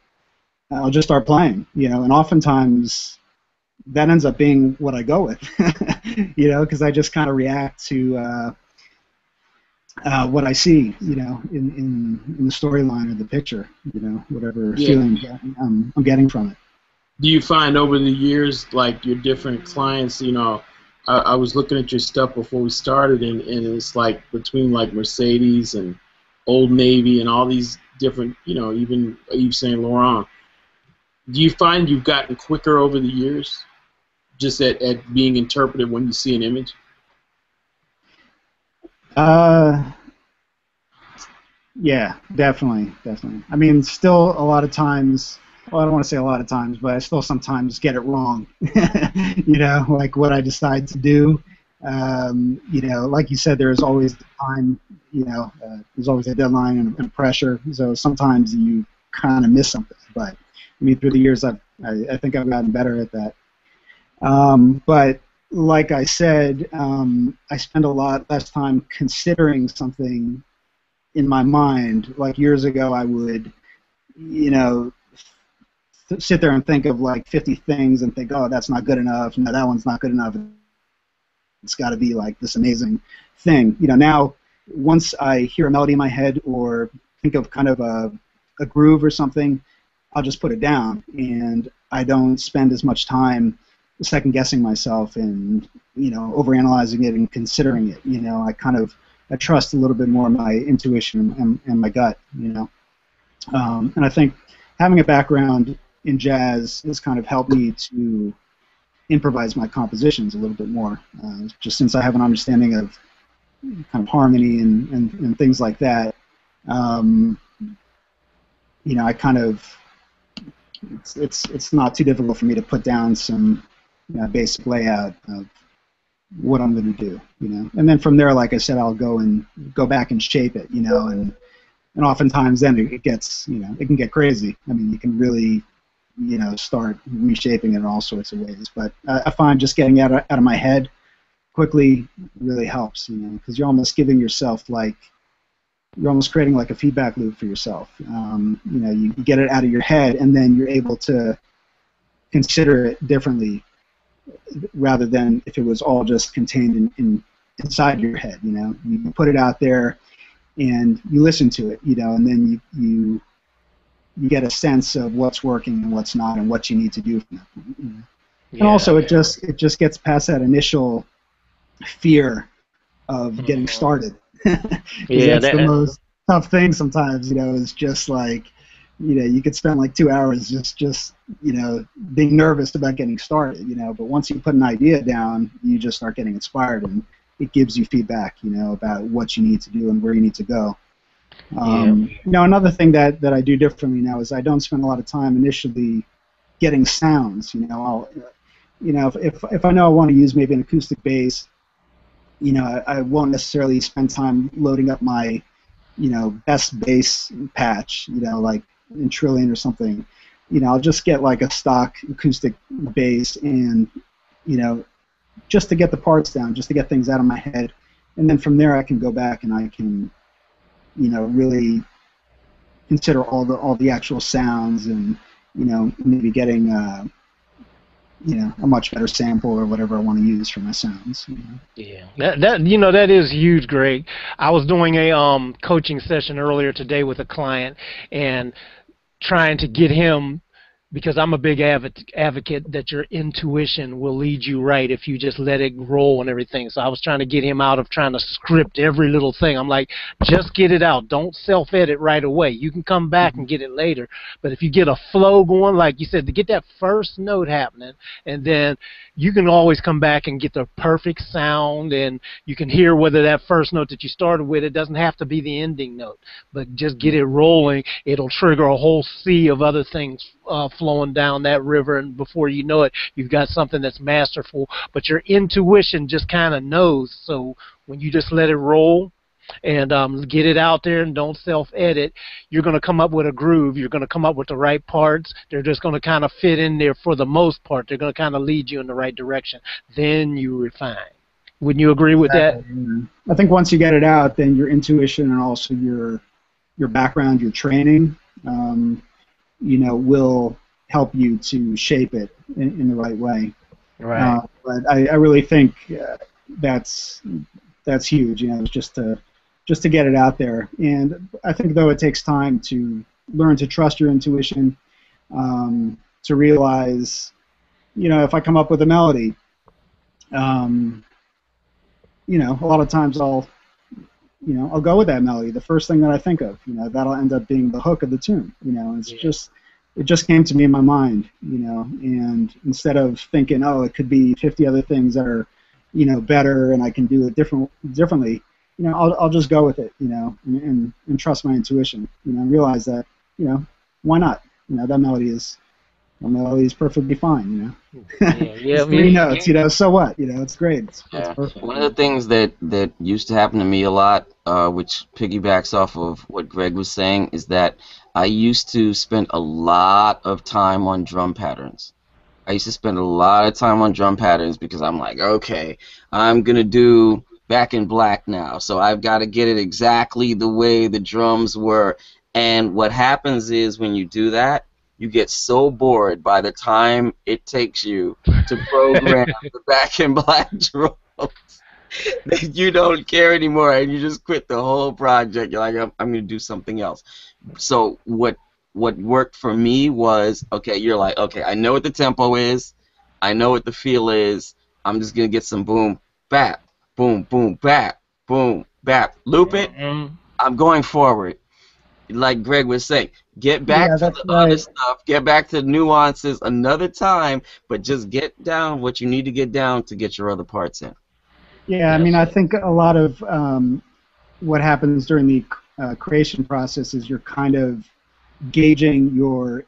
[SPEAKER 4] I'll just start playing, you know, and oftentimes that ends up being what I go with, you know, because I just kind of react to uh, uh, what I see, you know, in, in, in the storyline or the picture, you know, whatever
[SPEAKER 2] Yeah.
[SPEAKER 4] feeling I'm, I'm getting from it.
[SPEAKER 2] do you find over the years like your different clients you know I, I was looking at your stuff before we started and, and it's like between like mercedes and old navy and all these different you know even yves saint laurent do you find you've gotten quicker over the years just at, at being interpreted when you see an image
[SPEAKER 4] Uh, yeah, definitely, definitely. I mean, still a lot of times. Well, I don't want to say a lot of times, but I still sometimes get it wrong. you know, like what I decide to do. Um, you know, like you said, there's always time. You know, uh, there's always a deadline and, and pressure. So sometimes you kind of miss something. But I mean, through the years, I've, I, I think I've gotten better at that. Um, but like I said, um, I spend a lot less time considering something in my mind. Like years ago, I would, you know, th- sit there and think of like 50 things and think, oh, that's not good enough. No, that one's not good enough. It's got to be like this amazing thing. You know, now once I hear a melody in my head or think of kind of a, a groove or something, I'll just put it down, and I don't spend as much time second guessing myself and you know overanalyzing it and considering it. You know, I kind of I trust a little bit more my intuition and, and my gut. You know, um, and I think having a background in jazz has kind of helped me to improvise my compositions a little bit more. Uh, just since I have an understanding of kind of harmony and, and, and things like that, um, you know, I kind of it's, it's it's not too difficult for me to put down some know, basic layout of what I'm going to do, you know, and then from there, like I said, I'll go and go back and shape it, you know, and and oftentimes then it gets, you know, it can get crazy. I mean, you can really, you know, start reshaping it in all sorts of ways. But I, I find just getting out of, out of my head quickly really helps, you know, because you're almost giving yourself like you're almost creating like a feedback loop for yourself. Um, you know, you, you get it out of your head, and then you're able to consider it differently, rather than if it was all just contained in, in inside your head. You know, you put it out there, and you listen to it. You know, and then you you you get a sense of what's working and what's not, and what you need to do from that point. You know? yeah, and also, it just it just gets past that initial fear of mm-hmm. getting started yeah, that's that, the most tough thing sometimes. You know, is just like, you know, you could spend like two hours just just you know being nervous about getting started. You know, but once you put an idea down, you just start getting inspired, and it gives you feedback. You know, about what you need to do and where you need to go. Um, yeah. You know, another thing that, that I do differently now is I don't spend a lot of time initially getting sounds. You know, I'll, you know, if, if, if I know I want to use maybe an acoustic bass, you know, I, I won't necessarily spend time loading up my, you know, best bass patch, you know, like in Trilian or something. You know, I'll just get like a stock acoustic bass and, you know, just to get the parts down, just to get things out of my head, and then from there I can go back and I can, you know, really consider all the all the actual sounds and you know maybe getting uh, you know a much better sample or whatever I want to use for my sounds. You know?
[SPEAKER 1] Yeah, that that you know that is huge, Greg. I was doing a um coaching session earlier today with a client and trying to get him because I'm a big advocate that your intuition will lead you right if you just let it roll and everything. So I was trying to get him out of trying to script every little thing. I'm like, just get it out. Don't self-edit right away. You can come back and get it later. But if you get a flow going, like you said, to get that first note happening, and then you can always come back and get the perfect sound, and you can hear whether that first note that you started with, it doesn't have to be the ending note, but just get it rolling. It'll trigger a whole sea of other things uh, flowing down that river, and before you know it, you've got something that's masterful. But your intuition just kind of knows. So when you just let it roll, and um, get it out there and don't self-edit, you're going to come up with a groove. You're going to come up with the right parts. They're just going to kind of fit in there for the most part. They're going to kind of lead you in the right direction. Then you refine. Wouldn't you agree with that?
[SPEAKER 4] I think once you get it out, then your intuition and also your your background, your training, um, you know, will help you to shape it in, in the right way.
[SPEAKER 1] Right. Uh,
[SPEAKER 4] but I, I really think uh, that's that's huge. You know, just to just to get it out there. And I think though it takes time to learn to trust your intuition, um, to realize, you know, if I come up with a melody, um, you know, a lot of times I'll you know, I'll go with that melody, the first thing that I think of. You know, that'll end up being the hook of the tune. You know, it's yeah. just it just came to me in my mind. You know, and instead of thinking, oh, it could be 50 other things that are, you know, better and I can do it different differently. You know, I'll I'll just go with it. You know, and and, and trust my intuition. You know, and realize that you know why not. You know, that melody is melody is perfectly fine, you know. Yeah, yeah three notes, you know. So what? You know, it's great. It's, yeah. it's perfect.
[SPEAKER 3] One of the things that that used to happen to me a lot, uh, which piggybacks off of what Greg was saying, is that I used to spend a lot of time on drum patterns. I used to spend a lot of time on drum patterns because I'm like, okay, I'm gonna do Back in Black now, so I've got to get it exactly the way the drums were. And what happens is when you do that, you get so bored by the time it takes you to program the Back in Black drums that you don't care anymore and you just quit the whole project. You're like, I'm, I'm going to do something else. So what what worked for me was okay. You're like, okay, I know what the tempo is, I know what the feel is. I'm just gonna get some boom, bap, boom, boom, bap, boom, bap. Loop it.
[SPEAKER 1] Mhm.
[SPEAKER 3] I'm going forward. Like Greg was saying, get back
[SPEAKER 4] Yeah,
[SPEAKER 3] to the other stuff, get back to the nuances another time, but just get down what you need to get down to get your other parts in.
[SPEAKER 4] Yeah, I mean, I think a lot of um, what happens during the uh, creation process is you're kind of gauging your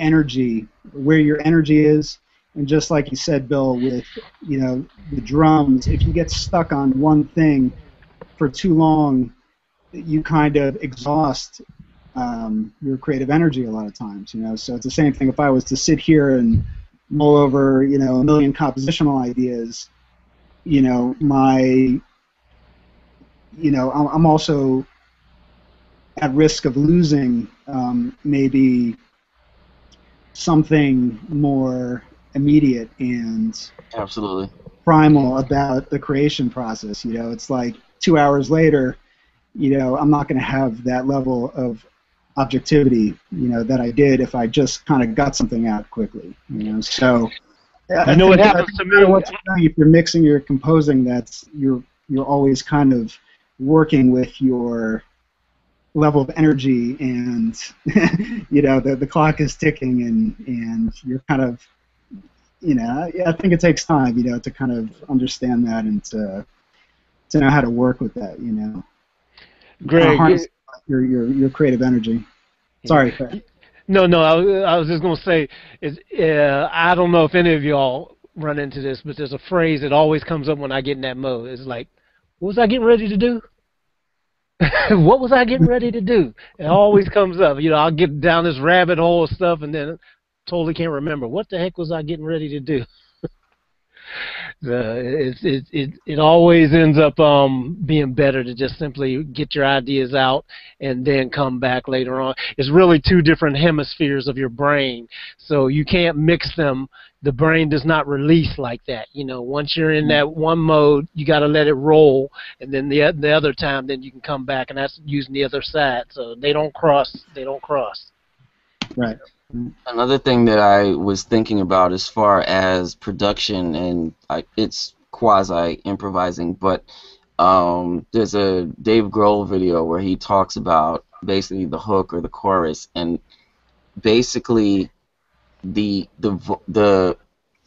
[SPEAKER 4] energy, where your energy is, and just like you said, Bill, with you know the drums, if you get stuck on one thing for too long, you kind of exhaust um, your creative energy a lot of times. You know, so it's the same thing. If I was to sit here and mull over, you know, a million compositional ideas you know my you know i'm, also at risk of losing um, maybe something more immediate and
[SPEAKER 3] Absolutely.
[SPEAKER 4] primal about the creation process you know it's like two hours later you know i'm not going to have that level of objectivity you know that i did if i just kind of got something out quickly you know so I
[SPEAKER 1] know what happens to me?
[SPEAKER 4] what you're doing, if you're mixing or composing that's you're you're always kind of working with your level of energy and you know the, the clock is ticking and and you're kind of you know I, I think it takes time you know to kind of understand that and to to know how to work with that you know
[SPEAKER 1] Greg,
[SPEAKER 4] your, your your creative energy sorry
[SPEAKER 1] No, no, I, was- I was just gonna say is uh, I don't know if any of y'all run into this, but there's a phrase that always comes up when I get in that mode. It's like, what was I getting ready to do? what was I getting ready to do? It always comes up. You know, I'll get down this rabbit hole of stuff and then totally can't remember what the heck was I getting ready to do. Uh, it, it it it always ends up um being better to just simply get your ideas out and then come back later on. It's really two different hemispheres of your brain, so you can't mix them. The brain does not release like that. You know, once you're in that one mode, you got to let it roll, and then the the other time, then you can come back, and that's using the other side. So they don't cross. They don't cross.
[SPEAKER 4] right
[SPEAKER 3] Another thing that I was thinking about as far as production and it's quasi improvising, but um, there's a Dave Grohl video where he talks about basically the hook or the chorus, and basically the the the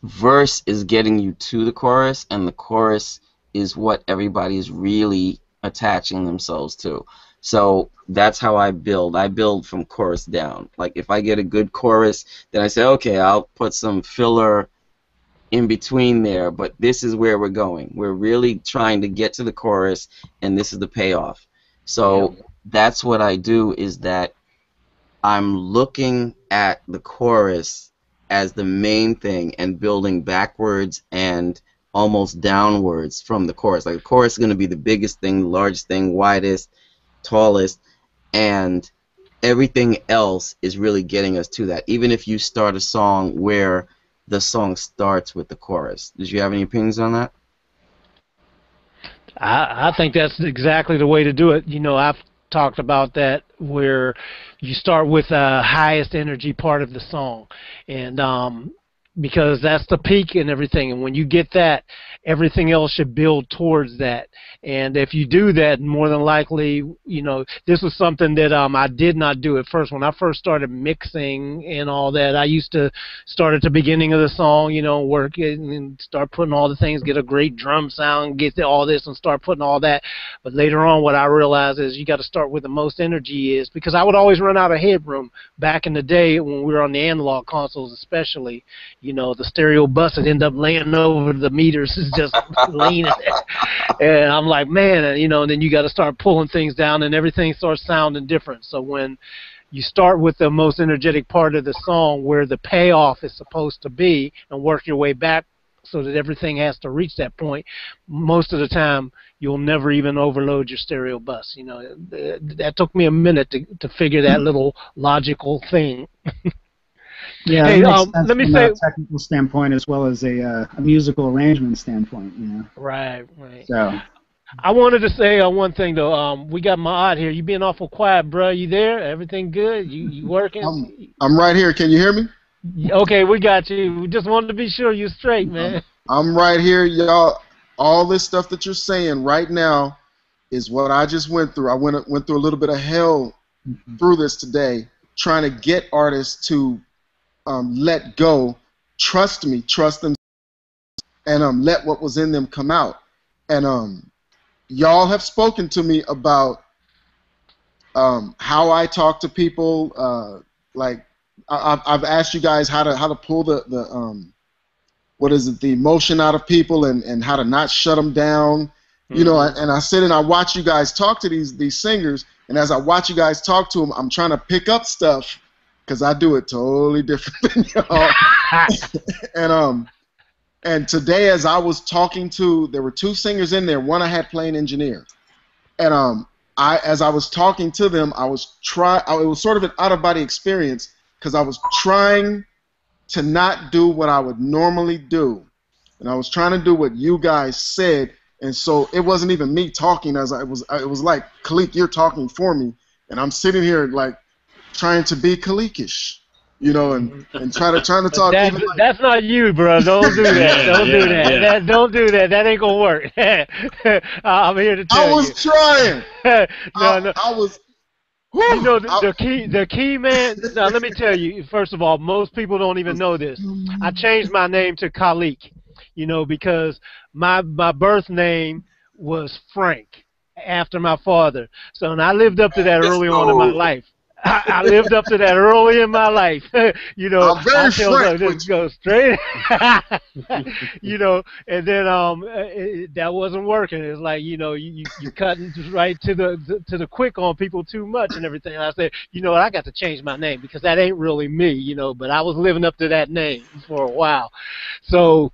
[SPEAKER 3] verse is getting you to the chorus, and the chorus is what everybody is really attaching themselves to. So that's how I build. I build from chorus down. Like if I get a good chorus, then I say, okay, I'll put some filler in between there, but this is where we're going. We're really trying to get to the chorus, and this is the payoff. So that's what I do is that I'm looking at the chorus as the main thing and building backwards and almost downwards from the chorus. Like the chorus is going to be the biggest thing, the largest thing, widest, tallest, and everything else is really getting us to that. Even if you start a song where the song starts with the chorus. Did you have any opinions on that?
[SPEAKER 1] I, I think that's exactly the way to do it. You know, I've talked about that where you start with the highest energy part of the song, and um, because that's the peak and everything. And when you get that, everything else should build towards that. And if you do that, more than likely, you know, this was something that um, I did not do at first. When I first started mixing and all that, I used to start at the beginning of the song, you know, work and start putting all the things, get a great drum sound, get all this and start putting all that. But later on, what I realized is you got to start where the most energy is because I would always run out of headroom back in the day when we were on the analog consoles, especially. You know, the stereo bus would end up laying over the meters, is just leaning. and I'm like, man, and, you know, and then you got to start pulling things down, and everything starts sounding different. So when you start with the most energetic part of the song where the payoff is supposed to be and work your way back so that everything has to reach that point. Most of the time, you'll never even overload your stereo bus. You know, that took me a minute to to figure that mm-hmm. little logical thing.
[SPEAKER 4] Yeah,
[SPEAKER 1] Hey, um, let me
[SPEAKER 4] from
[SPEAKER 1] say-
[SPEAKER 4] a technical standpoint as well as a, uh, a musical arrangement standpoint. You know,
[SPEAKER 1] right, right.
[SPEAKER 4] so
[SPEAKER 1] I wanted to say uh, one thing though. Um, we got Maad here. You being awful quiet, bro. You there? Everything good? You you working?
[SPEAKER 5] I'm- I'm right here. Can you hear me?
[SPEAKER 1] okay, we got you. We just wanted to be sure you're straight, man.
[SPEAKER 5] I'm right here, y'all. All this stuff that you're saying right now is what I just went through. I went went through a little bit of hell through this today, trying to get artists to um, let go, trust me, trust them, and um, let what was in them come out. And um, y'all have spoken to me about um, how I talk to people. Uh, like I, I've- I've asked you guys how to how to pull the the um, what is it the emotion out of people and, and how to not shut them down. You know, and I sit and I watch you guys talk to these these singers, and as I watch you guys talk to them, I'm trying to pick up stuff because I do it totally different than y'all. and um, and today as I was talking to, there were two singers in there. One I had playing engineer, and um, I as I was talking to them, I was try. I- It was sort of an out of body experience because I was trying to not do what I would normally do, and I was trying to do what you guys said, and so it wasn't even me talking as I was. It was like Khaliq, you're talking for me, and I'm sitting here like trying to be Khaliqish, you know, and and try to trying to talk.
[SPEAKER 1] That,
[SPEAKER 5] even like-
[SPEAKER 1] that's not you, bro. Don't do that. Don't
[SPEAKER 2] yeah,
[SPEAKER 1] do that.
[SPEAKER 2] yeah.
[SPEAKER 1] that. Don't do that. That ain't gonna work. I'm here to tell
[SPEAKER 5] I was trying.
[SPEAKER 1] no,
[SPEAKER 5] I,
[SPEAKER 1] no.
[SPEAKER 5] I was.
[SPEAKER 1] You know the,
[SPEAKER 5] I-
[SPEAKER 1] the key, the key man. Now let me tell you. First of all, most people don't even know this. I changed my name to Khaliq, you know, because my my birth name was Frank after my father. So and I lived up to that early on in my life. I, I lived up to that early in my life. you know,
[SPEAKER 5] I'm very
[SPEAKER 1] I tell them, just go straight. you know, and then um, uh, it, that wasn't working. It's like you know, you you you cutting right to the to the quick on people too much and everything. And I said, you know, what, I got to change my name because that ain't really me. You know, but I was living up to that name for a while. So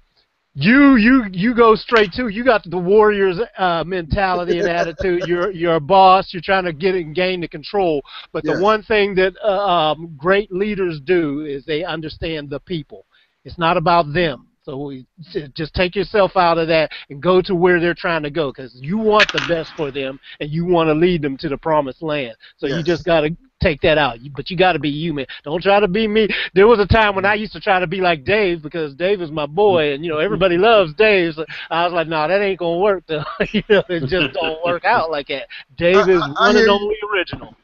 [SPEAKER 1] you you you go straight to you got the warriors uh, mentality and attitude. You're you're a boss. You're trying to get and gain the control. But the
[SPEAKER 5] Yes.
[SPEAKER 1] one thing that uh, um, great leaders do is they understand the people. It's not about them. So we, just take yourself out of that and go to where they're trying to go because you want the best for them and you want to lead them to the promised land. So you just got to take that out. You- But you got to be human. Don't try to be me. There was a time when I used to try to be like Dave because Dave is my boy and you know everybody loves Dave. So I was like, no, that ain't gonna work. Though. you know, it just don't work out like that. Dave is
[SPEAKER 5] I- I
[SPEAKER 1] one
[SPEAKER 5] hear
[SPEAKER 1] and only original.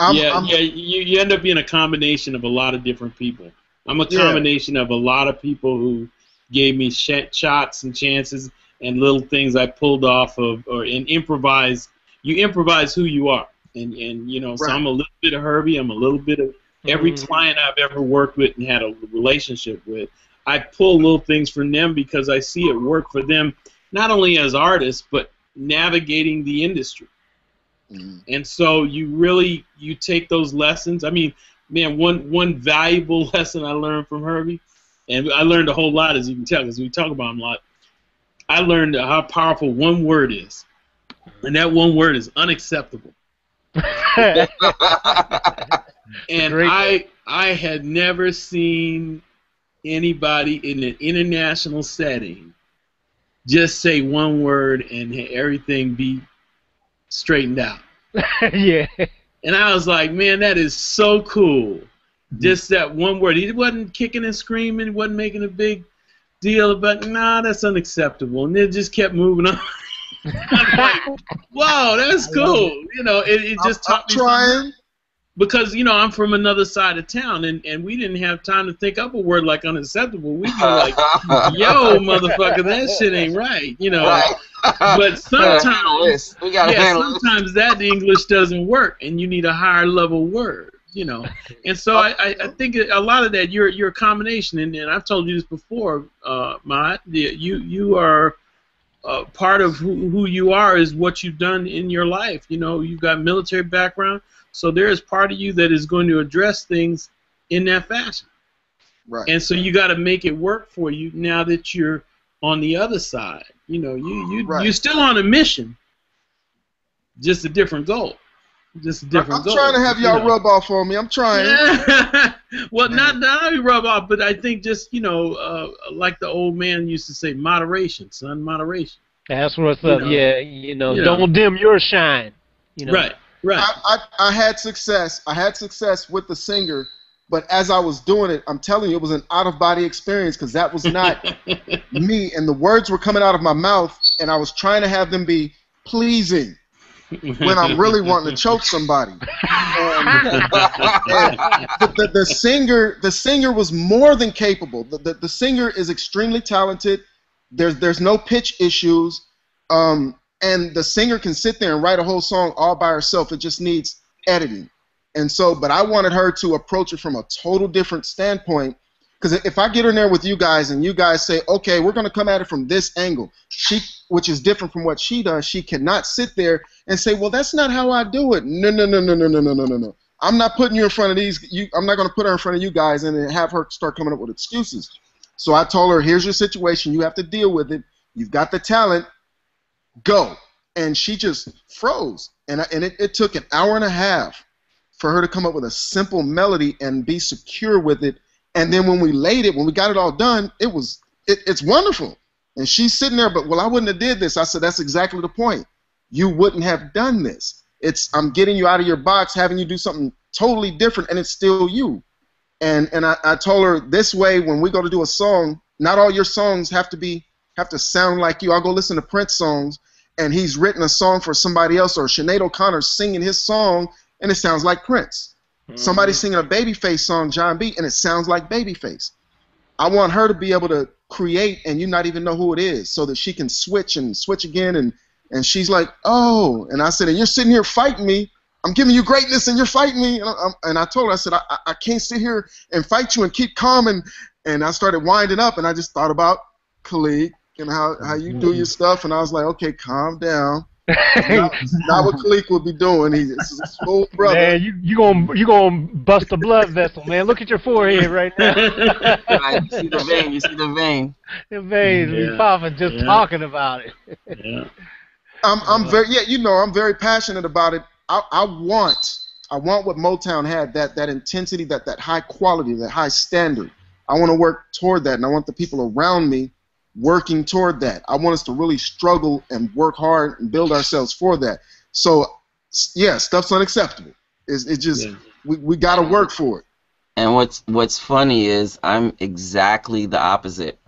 [SPEAKER 5] I'm,
[SPEAKER 2] yeah,
[SPEAKER 5] I'm,
[SPEAKER 2] yeah. You, you end up being a combination of a lot of different people. I'm a
[SPEAKER 5] Yeah.
[SPEAKER 2] combination of a lot of people who gave me sh- shots and chances and little things I pulled off of or and improvised. You improvise who you are, and and you know. So I'm a little bit of Herbie. I'm a little bit of every
[SPEAKER 1] Mhm.
[SPEAKER 2] client I've ever worked with and had a relationship with. I pull little things from them because I see it work for them, not only as artists but navigating the industry.
[SPEAKER 5] Mhm.
[SPEAKER 2] And so you really you take those lessons. I mean, man, one one valuable lesson I learned from Herbie, and I learned a whole lot as you can tell because we talk about him a lot. I learned how powerful one word is, and that one word is unacceptable. And
[SPEAKER 1] Great.
[SPEAKER 2] I I had never seen anybody in an international setting just say one word and everything be straightened out.
[SPEAKER 1] yeah.
[SPEAKER 2] And I was like, man, that is so cool.
[SPEAKER 1] Mm-hmm.
[SPEAKER 2] Just that one word. He wasn't kicking and screaming, He wasn't making a big deal about, nah, that's unacceptable. And it just kept moving on. Like, wow, that's cool. You know, it, it just
[SPEAKER 5] I'm,
[SPEAKER 2] taught
[SPEAKER 5] I'm
[SPEAKER 2] me something
[SPEAKER 5] trying.
[SPEAKER 2] because you know I'm from another side of town, and, and we didn't have time to think up a word like unacceptable. We'd be like, "Yo, motherfucker, that shit ain't right," you know.
[SPEAKER 3] Right.
[SPEAKER 2] But sometimes.
[SPEAKER 3] We
[SPEAKER 2] yeah, sometimes that English doesn't work, and you need a higher level word, you know. And so I, I, I think a lot of that you're you're a combination, and, and I've told you this before, uh, Matt. You you are. Uh, part of who, who you are is what you've done in your life. You know, you've got military background, So there is part of you that is going to address things in that fashion.
[SPEAKER 5] Right.
[SPEAKER 2] And so you got to make it work for you now that you're on the other side. You know, you you
[SPEAKER 5] Right.
[SPEAKER 2] you're still on a mission, just a different goal, just different
[SPEAKER 5] I'm
[SPEAKER 2] goal.
[SPEAKER 5] trying to have
[SPEAKER 2] you
[SPEAKER 5] y'all
[SPEAKER 2] know.
[SPEAKER 5] rub off on me. I'm trying.
[SPEAKER 2] well, not not only rub off, but I think just you know, uh, like the old man used to say, moderation, son, moderation.
[SPEAKER 1] That's what's
[SPEAKER 2] You
[SPEAKER 1] up.
[SPEAKER 2] know.
[SPEAKER 1] yeah, you know,
[SPEAKER 2] You
[SPEAKER 1] don't dim your shine. You know.
[SPEAKER 2] Right, right.
[SPEAKER 5] I, I, I had success. I had success with the singer, but as I was doing it, I'm telling you, it was an out of body experience because that was not me, and the words were coming out of my mouth, and I was trying to have them be pleasing when I'm really wanting to choke somebody. The, the, the singer, the singer was more than capable. The, the, the singer is extremely talented. There's there's no pitch issues, um, and the singer can sit there and write a whole song all by herself. It just needs editing. And so, but I wanted her to approach it from a total different standpoint. Because if I get in there with you guys and you guys say, okay, we're going to come at it from this angle, she, which is different from what she does, she cannot sit there and say, well, that's not how I do it. No, no, no, no, no, no, no, no, no, no. I'm not putting you in front of these. You, I'm not going to put her in front of you guys and have her start coming up with excuses. So I told her, here's your situation. You have to deal with it. You've got the talent. Go. And she just froze. And, I, and it, it took an hour and a half for her to come up with a simple melody and be secure with it. And then when we laid it, when we got it all done, it was it, it's wonderful. And she's sitting there, but well, I wouldn't have did this. I said that's exactly the point. You wouldn't have done this. It's I'm getting you out of your box, having you do something totally different, and it's still you. And and I, I told her this way when we go to do a song, not all your songs have to be have to sound like you. I'll go listen to Prince songs, and he's written a song for somebody else, or Sinead O'Connor singing his song, and it sounds like Prince. Somebody mm-hmm. singing a Babyface song, Jon B, and it sounds like Babyface. I want her to be able to create and you not even know who it is, so that she can switch and switch again, and and she's like, oh, and I said, and you're sitting here fighting me. I'm giving you greatness, and you're fighting me. And I, and I told her, I said, I, I- I can't sit here and fight you and keep calm. And, and I started winding up, and I just thought about Khaliq and how, how you do your mm-hmm. stuff, and I was like, okay, calm down. not, not what Khaliq would be doing. He's a smooth brother.
[SPEAKER 1] Man, you you gonna you gonna bust a blood vessel, man. Look at your forehead right now.
[SPEAKER 3] Right, you see the vein. You see the vein.
[SPEAKER 1] the vein. be
[SPEAKER 2] Yeah.
[SPEAKER 1] popping just
[SPEAKER 2] Yeah.
[SPEAKER 1] talking about it.
[SPEAKER 2] yeah.
[SPEAKER 5] I'm, I'm very yeah, you know, I'm very passionate about it. I, I want I want what Motown had that that intensity, that that high quality, that high standard. I want to work toward that, and I want the people around me working toward that. I want us to really struggle and work hard and build ourselves for that. So yeah, stuff's unacceptable. It's, it's just
[SPEAKER 2] Yeah.
[SPEAKER 5] we, we got to work for it.
[SPEAKER 3] And what's what's funny is I'm exactly the opposite.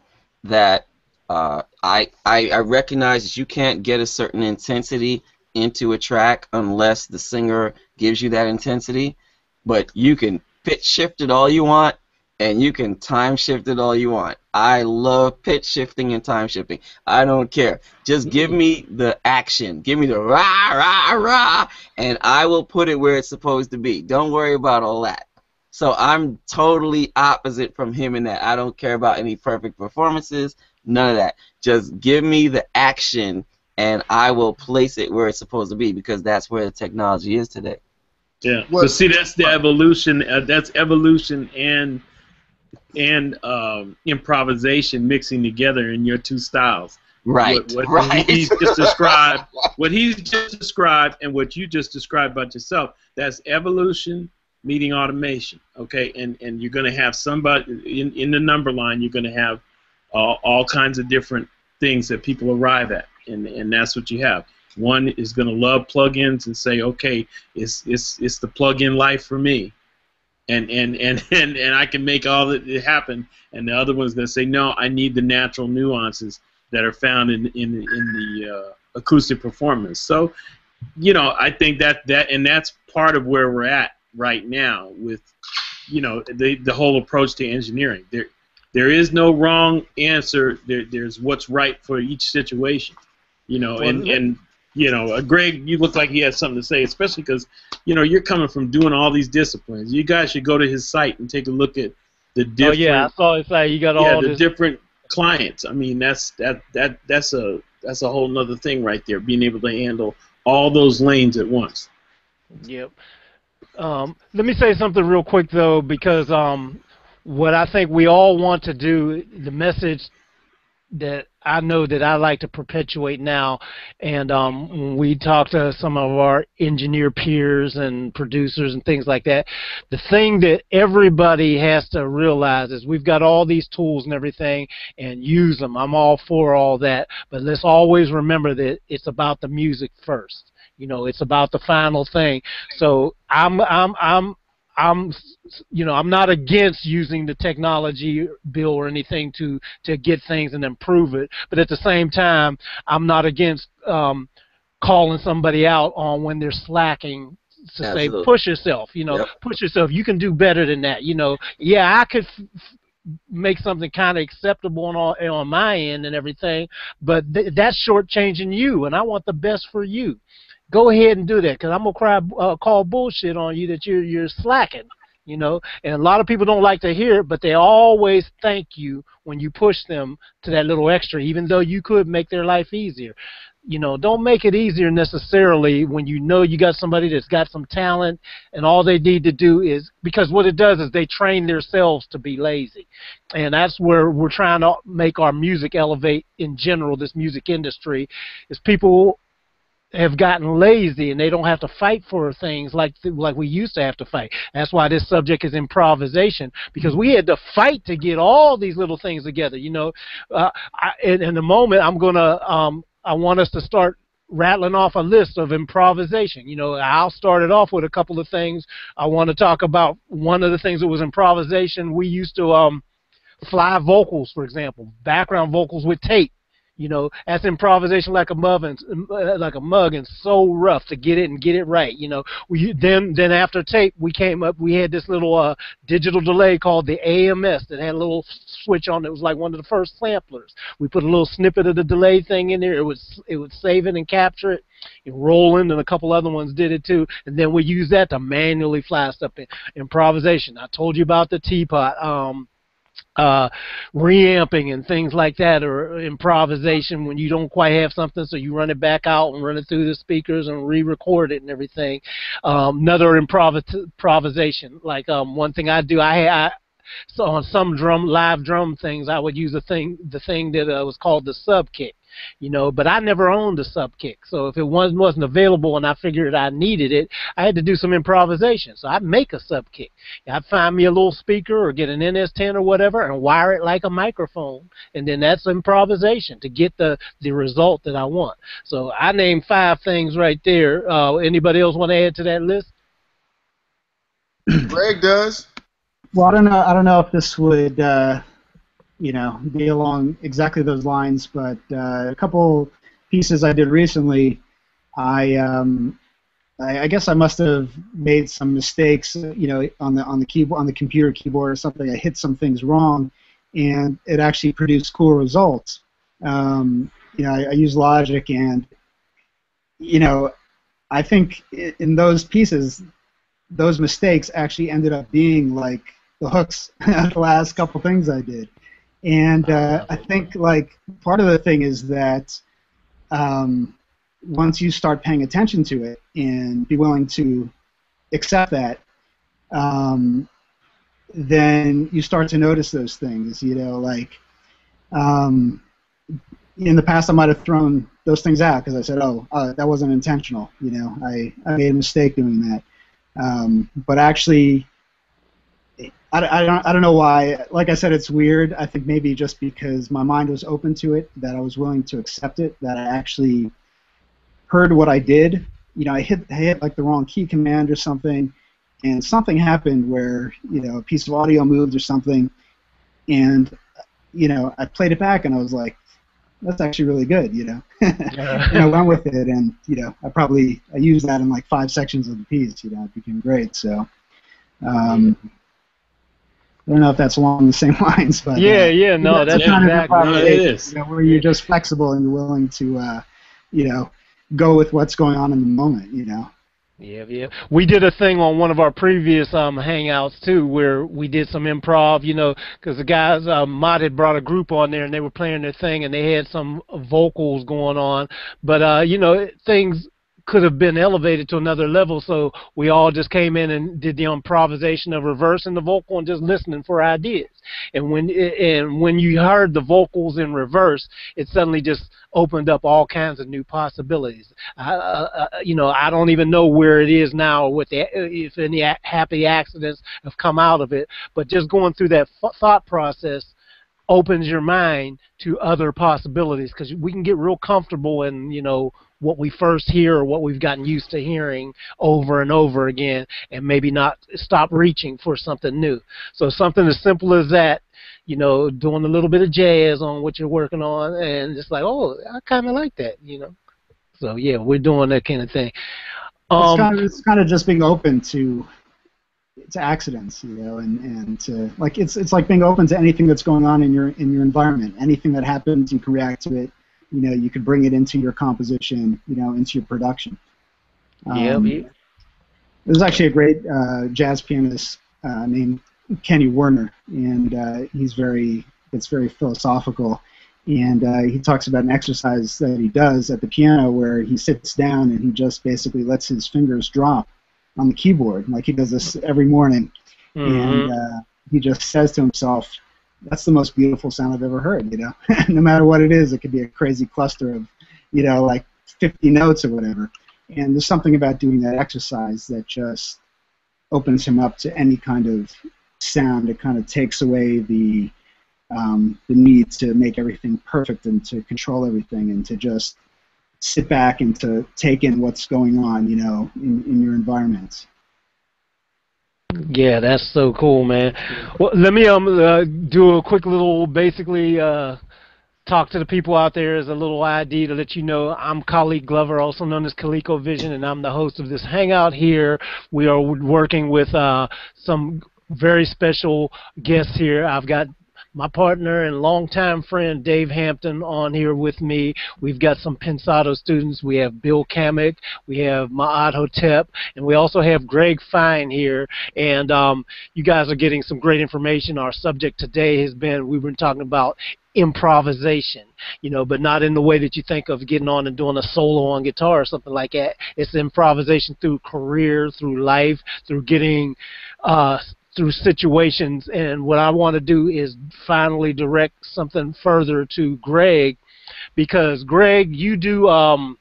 [SPEAKER 3] That uh, I, I I recognize that you can't get a certain intensity into a track unless the singer gives you that intensity, but you can pitch shift it all you want, and you can time shift it all you want. I love pitch shifting and time shifting. I don't care. Just give me the action. Give me the rah rah rah, and I will put it where it's supposed to be. Don't worry about all that. So I'm totally opposite from him in that. I don't care about any perfect performances, none of that. Just give me the action and I will place it where it's supposed to be because that's where the technology is today.
[SPEAKER 2] Yeah,
[SPEAKER 5] What-
[SPEAKER 2] but see, that's the evolution. Uh, that's evolution and and um, improvisation mixing together in your two styles.
[SPEAKER 3] Right.
[SPEAKER 2] What, what
[SPEAKER 3] right.
[SPEAKER 2] he's just described, what he's just described, and what you just described about yourself. That's evolution meeting automation. Okay, and and you're going to have somebody in in the number line. You're going to have uh, all kinds of different things that people arrive at, and and that's what you have. One is going to love plugins and say, okay, it's it's it's the plug-in life for me, and and and and, and I can make all that happen. And the other one's going to say, no, I need the natural nuances that are found in in in the uh, acoustic performance. So, you know, I think that that and that's part of where we're at right now with, you know, the the whole approach to engineering. There there is no wrong answer. There there's what's right for each situation. You know, and and you know, uh, Greg, you look like he has something to say, especially because, you know, you're coming from doing all these disciplines. You guys should go to his site and take a look at the different.
[SPEAKER 1] Oh yeah, I saw it say you got
[SPEAKER 2] yeah,
[SPEAKER 1] all
[SPEAKER 2] the different clients. I mean, that's that that that's a that's a whole nother thing right there. Being able to handle all those lanes at once.
[SPEAKER 1] Yep. Um, let me say something real quick though, because um, what I think we all want to do, the message that I know that I like to perpetuate now, and um, we talk to some of our engineer peers and producers and things like that, the thing that everybody has to realize is we've got all these tools and everything, and use them. I'm all for all that, but let's always remember that it's about the music first. You know, it's about the final thing. So I'm I'm I'm I'm you know I'm not against using the technology bill or anything to to get things and improve it, but at the same time I'm not against um, calling somebody out on when they're slacking to
[SPEAKER 3] Absolutely.
[SPEAKER 1] say push yourself. You know,
[SPEAKER 3] Yep.
[SPEAKER 1] push yourself. You can do better than that. You know, yeah, I could. F- f- make something kind of acceptable on all, on my end and everything, but th- that's shortchanging you, and I want the best for you go ahead and do that because I'm gonna cry, uh, call bullshit on you that you're you're slacking. You know, and a lot of people don't like to hear it, but they always thank you when you push them to that little extra, even though you could make their life easier. You know, don't make it easier necessarily when you know you got somebody that's got some talent, and all they need to do is because what it does is they train themselves to be lazy, and that's where we're trying to make our music elevate in general. This music industry is people have gotten lazy and they don't have to fight for things like like we used to have to fight. That's why this subject is improvisation because we had to fight to get all these little things together. You know, uh, I, in, in a moment I'm gonna um, I want us to start rattling off a list of improvisation. You know, I'll start it off with a couple of things I want to talk about. One of the things that was improvisation we used to um, fly vocals, for example, background vocals with tape. You know, that's improvisation like a mug and like a mug and so rough to get it and get it right. You know, we then then after tape we came up we had this little uh, digital delay called the AMS that had a little switch on it was like one of the first samplers. We put a little snippet of the delay thing in there. It was it would save it and capture it. And Roland and a couple other ones did it too, and then we use that to manually fly stuff in improvisation. I told you about the teapot. Um, uh, reamping and things like that, or improvisation when you don't quite have something, so you run it back out and run it through the speakers and re-record it and everything. Um, another improvis- improvisation, like um, one thing I do, I, I so on some drum live drum things, I would use a thing, the thing that uh, was called the sub kick you know. But I never owned a sub kick, so if it was, wasn't available and I figured I needed it, I had to do some improvisation. So I'd make a sub kick. I'd find me a little speaker or get an NS10 or whatever and wire it like a microphone, and then that's improvisation to get the the result that I want. So I named five things right there. Uh, anybody else want to add to that list?
[SPEAKER 5] Greg does.
[SPEAKER 4] Well, I don't know. I don't know if this would, uh, you know, be along exactly those lines, but uh, a couple pieces I did recently, I, um, I, I guess I must have made some mistakes, you know, on the on the keyboard, on the computer keyboard or something. I hit some things wrong, and it actually produced cool results. Um, you know, I, I use Logic, and you know, I think in those pieces, those mistakes actually ended up being like the hooks of the last couple things I did. And uh, I think like part of the thing is that um, once you start paying attention to it and be willing to accept that, um, then you start to notice those things. You know, like um, in the past I might have thrown those things out because I said, "Oh, uh, that wasn't intentional." You know, I, I made a mistake doing that. Um, but actually, I, I, don't, I don't know why. Like I said, it's weird. I think maybe just because my mind was open to it, that I was willing to accept it, that I actually heard what I did. You know, I hit, I hit like the wrong key command or something, and something happened where you know a piece of audio moved or something, and you know I played it back and I was like, that's actually really good. You know, and I went with it, and you know I probably I used that in like five sections of the piece. You know, it became great. So. Um, I don't know if that's along the same lines, but
[SPEAKER 1] yeah,
[SPEAKER 4] uh,
[SPEAKER 1] yeah, no,
[SPEAKER 4] that's
[SPEAKER 1] that's
[SPEAKER 4] kind of
[SPEAKER 1] exactly.
[SPEAKER 2] No, it is.
[SPEAKER 4] you know, where you're just flexible and willing to, uh, you know, go with what's going on in the moment. You know.
[SPEAKER 1] Yeah, yeah. We did a thing on one of our previous um, hangouts too, where we did some improv. You know, because the guys, uh, Mott had brought a group on there, and they were playing their thing, and they had some vocals going on. But uh, you know, things could have been elevated to another level. So we all just came in and did the improvisation of reversing the vocal and just listening for ideas. And when and when you heard the vocals in reverse, it suddenly just opened up all kinds of new possibilities. I, uh, you know, I don't even know where it is now, with the, if any happy accidents have come out of it. But just going through that thought process opens your mind to other possibilities because we can get real comfortable in you know what we first hear or what we've gotten used to hearing over and over again and maybe not stop reaching for something new so something as simple as that you know doing a little bit of jazz on what you're working on and it's like oh i kind of like that you know so yeah we're doing that kind of thing
[SPEAKER 4] um, it's, kind of, it's kind of just being open to to accidents, you know, and and to like it's it's like being open to anything that's going on in your in your environment. Anything that happens, you can react to it. You know, you could bring it into your composition, you know, into your production.
[SPEAKER 1] Um, yeah.
[SPEAKER 4] There's actually a great uh, jazz pianist uh, named Kenny Werner, and uh, he's very it's very philosophical. And uh, he talks about an exercise that he does at the piano where he sits down and he just basically lets his fingers drop on the keyboard. Like he does this every morning, mm-hmm. and uh, he just says to himself, "That's the most beautiful sound I've ever heard." You know, no matter what it is, it could be a crazy cluster of, you know, like 50 notes or whatever. And there's something about doing that exercise that just opens him up to any kind of sound. It kind of takes away the um, the need to make everything perfect and to control everything and to just sit back and to take in what's going on, you know, in, in your environment.
[SPEAKER 1] Yeah, that's so cool, man. Well, let me um uh, do a quick little, basically, uh, talk to the people out there as a little ID to let you know I'm Khaliq Glover, also known as Khaliq-O-Vision, and I'm the host of this hangout here. We are working with uh, some very special guests here. I've got my partner and longtime friend Dave Hampton on here with me. We've got some Pensado students. We have Bill Kamek, we have Maad Hotep, and we also have Greg Fine here. And um, you guys are getting some great information. Our subject today has been we've been talking about improvisation, you know, but not in the way that you think of getting on and doing a solo on guitar or something like that. It's improvisation through career, through life, through getting uh, through situations. And what I want to do is finally direct something further to Greg, because Greg, you do. Um,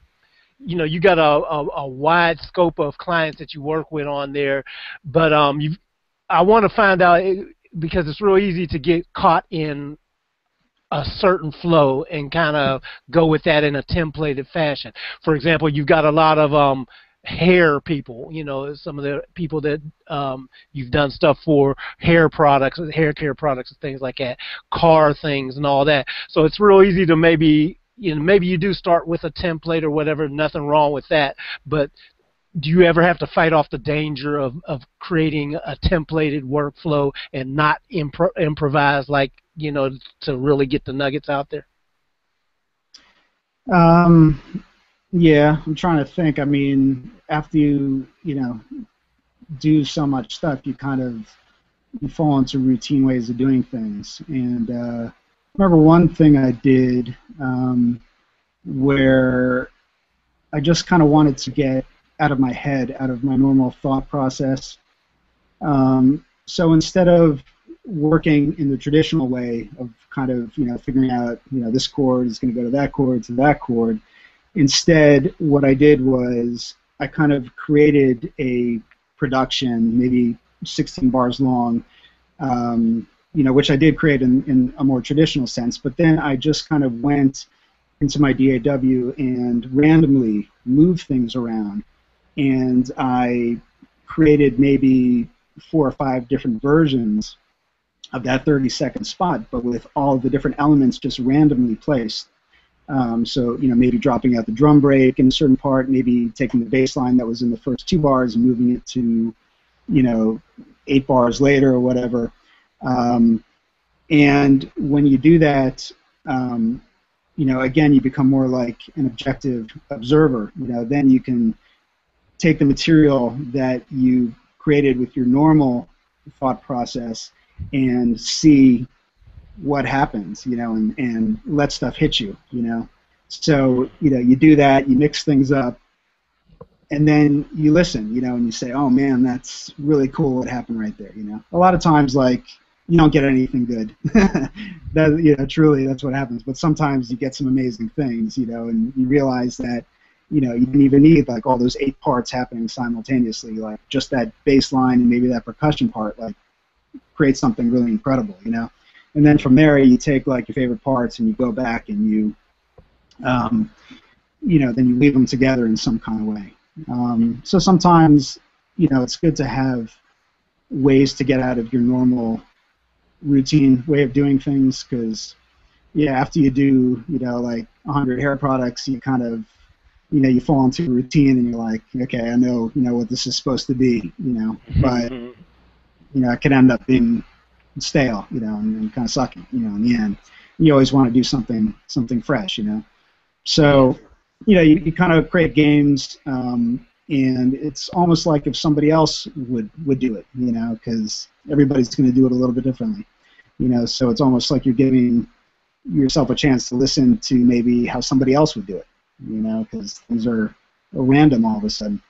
[SPEAKER 1] you know, you got a, a, a wide scope of clients that you work with on there, but um, you, I want to find out because it's real easy to get caught in a certain flow and kind of go with that in a templated fashion. For example, you've got a lot of um, hair people, you know, some of the people that um, you've done stuff for, hair products, hair care products, and things like that, car things, and all that. So it's real easy to maybe, you know, maybe you do start with a template or whatever. Nothing wrong with that, but do you ever have to fight off the danger of, of creating a templated workflow and not impro- improvise like you know to really get the nuggets out there
[SPEAKER 4] um, yeah, I'm trying to think. I mean, after you, you know, do so much stuff, you kind of you fall into routine ways of doing things. And uh, remember one thing I did um, where I just kind of wanted to get out of my head, out of my normal thought process. Um, so instead of working in the traditional way of kind of you know figuring out you know this chord is going to go to that chord to that chord, Instead, what I did was I kind of created a production, maybe 16 bars long, um, you know, which I did create in, in a more traditional sense. But then I just kind of went into my DAW and randomly moved things around, and I created maybe four or five different versions of that 30 second spot, but with all the different elements just randomly placed. Um, so you know maybe dropping out the drum break in a certain part, maybe taking the bass line that was in the first two bars and moving it to you know eight bars later or whatever. Um, and when you do that, um, you know again you become more like an objective observer. You know then you can take the material that you created with your normal thought process and see what happens, you know, and, and let stuff hit you, you know. So, you know, you do that, you mix things up, and then you listen, you know, and you say, "Oh man, that's really cool what happened right there." You know, a lot of times like you don't get anything good. that you know, truly, that's what happens. But sometimes you get some amazing things, you know, and you realize that you know you didn't even need like all those eight parts happening simultaneously. Like just that bass line and maybe that percussion part, like creates something really incredible, you know. And then from there, you take like your favorite parts and you go back and you, um, you know, then you weave them together in some kind of way. Um, so sometimes, you know, it's good to have ways to get out of your normal routine way of doing things because, yeah, after you do, you know, like 100 hair products, you kind of, you know, you fall into a routine and you're like, okay, I know, you know, what this is supposed to be, you know, but, you know, it can end up being stale, you know, and, and kind of sucking, you know, in the end. You always want to do something, something fresh, you know. So you know, you, you kind of create games, um, and it's almost like if somebody else would would do it, you know, because everybody's going to do it a little bit differently, you know. So it's almost like you're giving yourself a chance to listen to maybe how somebody else would do it, you know, because things are random all of a sudden.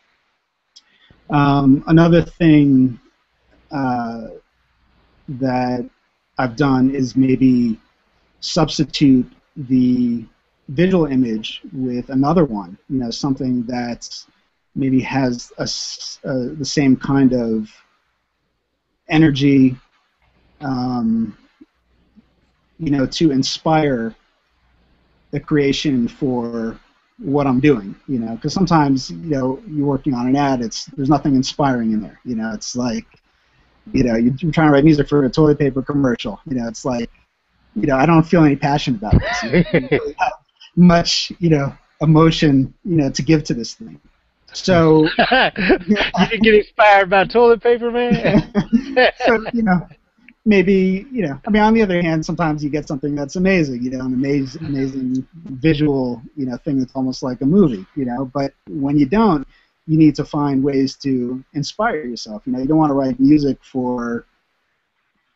[SPEAKER 4] Um, another thing uh, that I've done is maybe substitute the visual image with another one, you know, something that maybe has a, the same kind of energy, um, you know, to inspire the creation for what I'm doing, you know, because sometimes, you know, you're working on an ad, it's there's nothing inspiring in there, you know, it's like, you know, you're trying to write music for a toilet paper commercial, you know, it's like, you know, I don't feel any passion about this. You, know, really much you know emotion you know to give to this thing. So
[SPEAKER 1] you didn't get inspired by toilet paper, man.
[SPEAKER 4] so you know maybe you know I mean on the other hand sometimes you get something that's amazing you know an amazing amazing visual you know thing that's almost like a movie you know but when you don't you need to find ways to inspire yourself. You know you don't want to write music for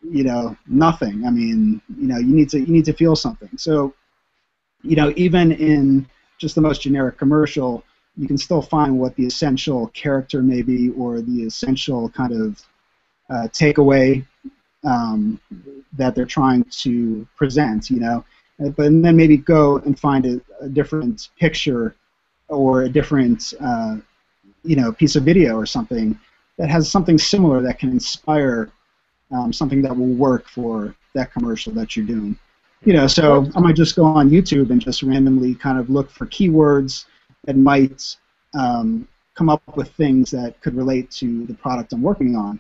[SPEAKER 4] you know nothing. I mean you know you need to you need to feel something. So you know, even in just the most generic commercial, you can still find what the essential character may be or the essential kind of uh, takeaway um, that they're trying to present, you know. Uh, but then maybe go and find a, a different picture or a different, uh, you know, piece of video or something that has something similar that can inspire um, something that will work for that commercial that you're doing you know, so I might just go on YouTube and just randomly kind of look for keywords that might um, come up with things that could relate to the product I'm working on,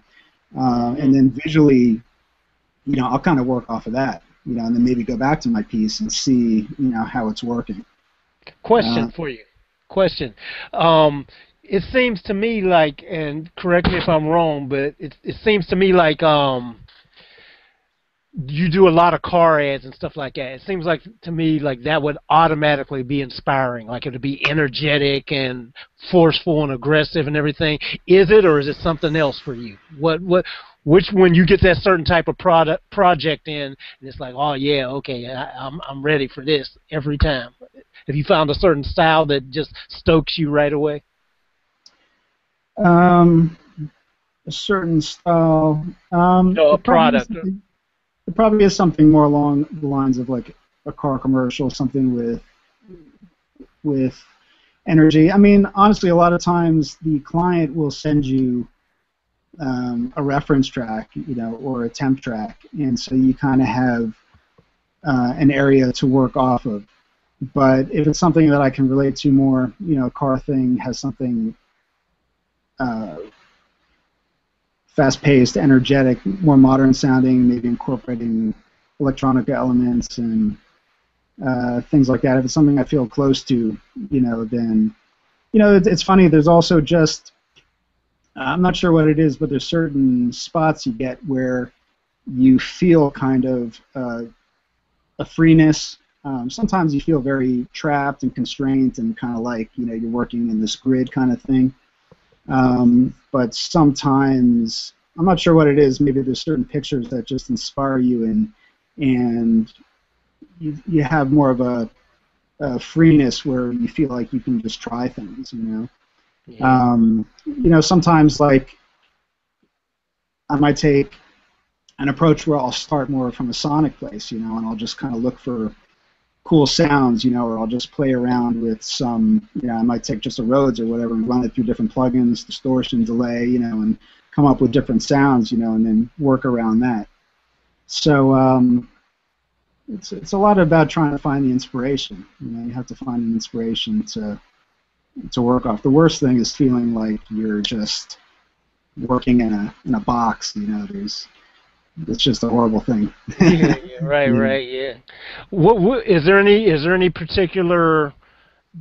[SPEAKER 4] uh, and then visually, you know, I'll kind of work off of that, you know, and then maybe go back to my piece and see, you know, how it's working.
[SPEAKER 1] Question uh, for you. Question. Um, it seems to me like, and correct me if I'm wrong, but it it seems to me like um, you do a lot of car ads and stuff like that. It seems like to me like that would automatically be inspiring. Like it would be energetic and forceful and aggressive and everything. Is it or is it something else for you? What what which when you get that certain type of product project in and it's like, oh yeah, okay, I, I'm I'm ready for this every time. Have you found a certain style that just stokes you right away?
[SPEAKER 4] Um, a certain style. Um,
[SPEAKER 1] no, a product.
[SPEAKER 4] It probably is something more along the lines of like a car commercial, something with with energy. I mean, honestly, a lot of times the client will send you um, a reference track, you know, or a temp track, and so you kind of have uh, an area to work off of. But if it's something that I can relate to more, you know, a car thing has something uh, fast-paced, energetic, more modern sounding, maybe incorporating electronic elements and uh, things like that. If it's something I feel close to, you know, then, you know, it's, it's funny. There's also just, I'm not sure what it is, but there's certain spots you get where you feel kind of uh, a freeness. Um, sometimes you feel very trapped and constrained and kind of like, you know, you're working in this grid kind of thing. Um, but sometimes I'm not sure what it is. Maybe there's certain pictures that just inspire you, and and you you have more of a, a freeness where you feel like you can just try things, you know. Yeah. Um, you know, sometimes like I might take an approach where I'll start more from a sonic place, you know, and I'll just kind of look for cool sounds, you know, or I'll just play around with some, you know, I might take just a Rhodes or whatever and run it through different plugins, distortion, delay, you know, and come up with different sounds, you know, and then work around that. So um, it's it's a lot about trying to find the inspiration. You know, you have to find an inspiration to to work off. The worst thing is feeling like you're just working in a in a box. You know, there's it's just a horrible thing.
[SPEAKER 1] yeah, yeah, right, right, yeah. What, what is there any is there any particular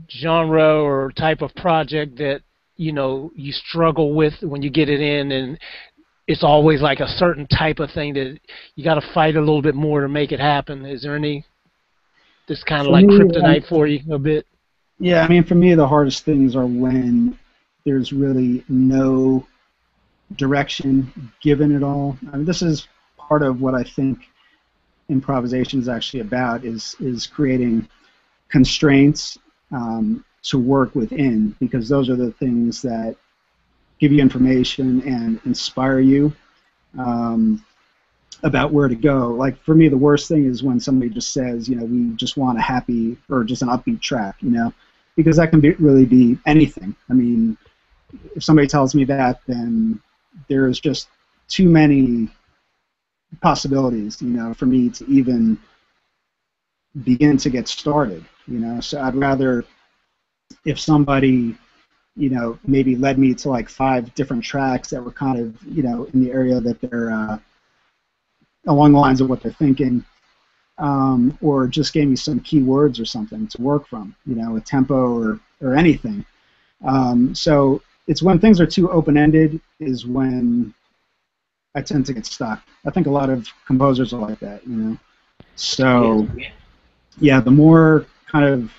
[SPEAKER 1] genre or type of project that you know you struggle with when you get it in and it's always like a certain type of thing that you got to fight a little bit more to make it happen. Is there any this kind of like me, kryptonite for you a bit?
[SPEAKER 4] Yeah, I mean, for me, the hardest things are when there's really no direction given at all. I mean, this is part of what I think improvisation is actually about is is creating constraints um, to work within because those are the things that give you information and inspire you um, about where to go. Like for me, the worst thing is when somebody just says, you know, we just want a happy or just an upbeat track, you know, because that can be, really be anything. I mean, if somebody tells me that, then there's just too many possibilities, you know, for me to even begin to get started, you know. So I'd rather if somebody, you know, maybe led me to like five different tracks that were kind of, you know, in the area that they're uh, along the lines of what they're thinking, um, or just gave me some keywords or something to work from, you know, a tempo or or anything. Um, so it's when things are too open-ended is when I tend to get stuck. I think a lot of composers are like that, you know. So, yeah, the more kind of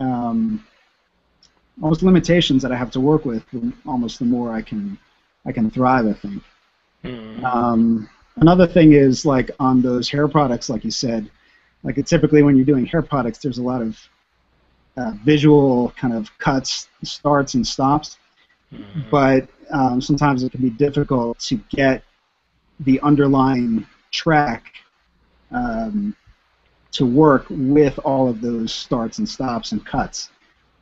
[SPEAKER 4] um, almost limitations that I have to work with, almost the more I can I can thrive. I think. Mm-hmm. Um, another thing is like on those hair products, like you said, like typically when you're doing hair products, there's a lot of uh, visual kind of cuts, starts, and stops. Mm-hmm. But um, sometimes it can be difficult to get the underlying track um, to work with all of those starts and stops and cuts.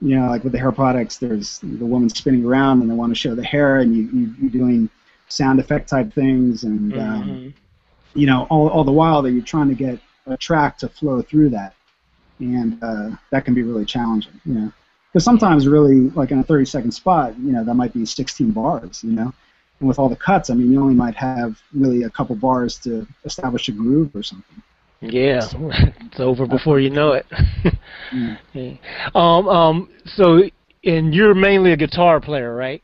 [SPEAKER 4] You know, like with the hair products, there's the woman spinning around and they want to show the hair, and you, you, are doing sound effect type things, and um, mm-hmm. um, you know, all, all the while that you're trying to get a track to flow through that, and uh, that can be really challenging. You know because sometimes really like in a 30 second spot you know that might be 16 bars you know? And with all the cuts i mean you only might have really a couple bars to establish a groove or something.
[SPEAKER 1] Yeah. It's over before you know it. Yeah. um um so and you're mainly a guitar player right?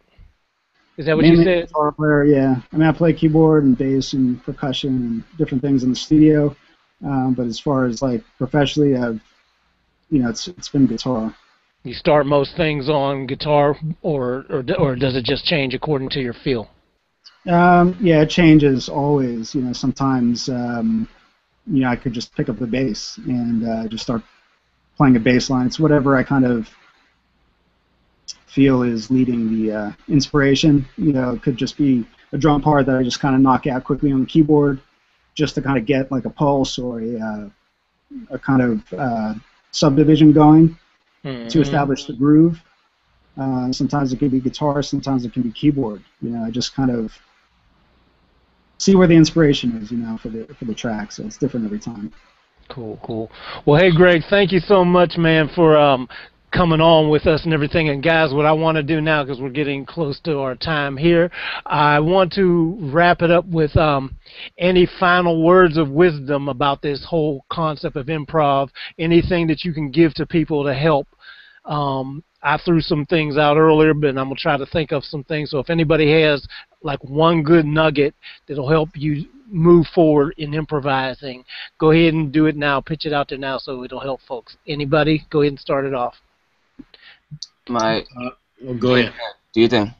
[SPEAKER 1] Is that what
[SPEAKER 4] mainly
[SPEAKER 1] you said?
[SPEAKER 4] guitar player yeah. I mean i play keyboard and bass and percussion and different things in the studio. Um, but as far as like professionally i've you know it's it's been guitar
[SPEAKER 1] you start most things on guitar, or or or does it just change according to your feel?
[SPEAKER 4] Um, yeah, it changes always. You know, sometimes um, you know I could just pick up the bass and uh, just start playing a bass line. It's whatever I kind of feel is leading the uh, inspiration. You know, it could just be a drum part that I just kind of knock out quickly on the keyboard, just to kind of get like a pulse or a, uh, a kind of uh, subdivision going mm-hmm. to establish the groove. Uh, sometimes it can be guitar, sometimes it can be keyboard. You know, I just kind of see where the inspiration is, you know, for the for the track. So it's different every time.
[SPEAKER 1] Cool, cool. Well, hey, Greg, thank you so much, man, for um, coming on with us and everything. And guys, what I want to do now, because we're getting close to our time here, I want to wrap it up with um, any final words of wisdom about this whole concept of improv. Anything that you can give to people to help. Um, I threw some things out earlier, but I'm gonna try to think of some things. So if anybody has like one good nugget that'll help you move forward in improvising, go ahead and do it now. Pitch it out there now, so it'll help folks. Anybody, go ahead and start it off.
[SPEAKER 3] My.
[SPEAKER 2] Uh, well, go ahead.
[SPEAKER 3] Do you think?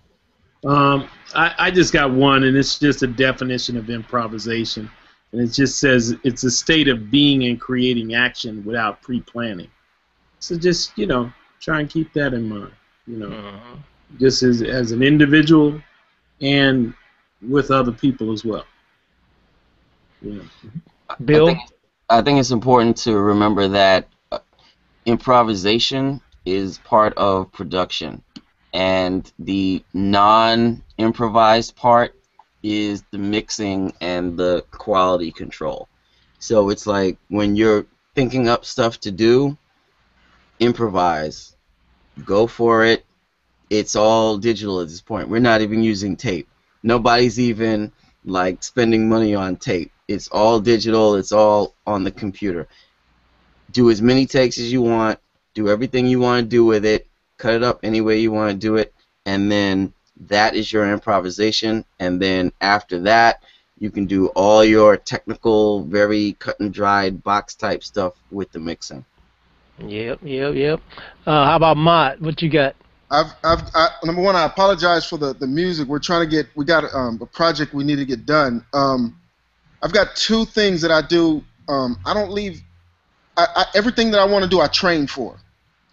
[SPEAKER 2] Um, I, I just got one, and it's just a definition of improvisation. And it just says it's a state of being and creating action without pre planning. So just, you know, try and keep that in mind. You know.
[SPEAKER 1] Uh-huh.
[SPEAKER 2] just as as an individual and with other people as well. Yeah.
[SPEAKER 1] Bill?
[SPEAKER 3] I think, I think it's important to remember that uh, improvisation is part of production, and the non-improvised part is the mixing and the quality control. So it's like when you're thinking up stuff to do, improvise, go for it. It's all digital at this point. We're not even using tape. Nobody's even like spending money on tape. It's all digital. It's all on the computer. Do as many takes as you want. Do everything you want to do with it. Cut it up any way you want to do it, and then that is your improvisation. And then after that, you can do all your technical, very cut and dried box type stuff with the mixing.
[SPEAKER 1] Yep, yep, yep. Uh, how about Mott? What you got?
[SPEAKER 5] I've, I've, I, number one, I apologize for the, the music. We're trying to get, we got um, a project we need to get done. Um, I've got two things that I do. Um, I don't leave, I, I, everything that I want to do, I train for.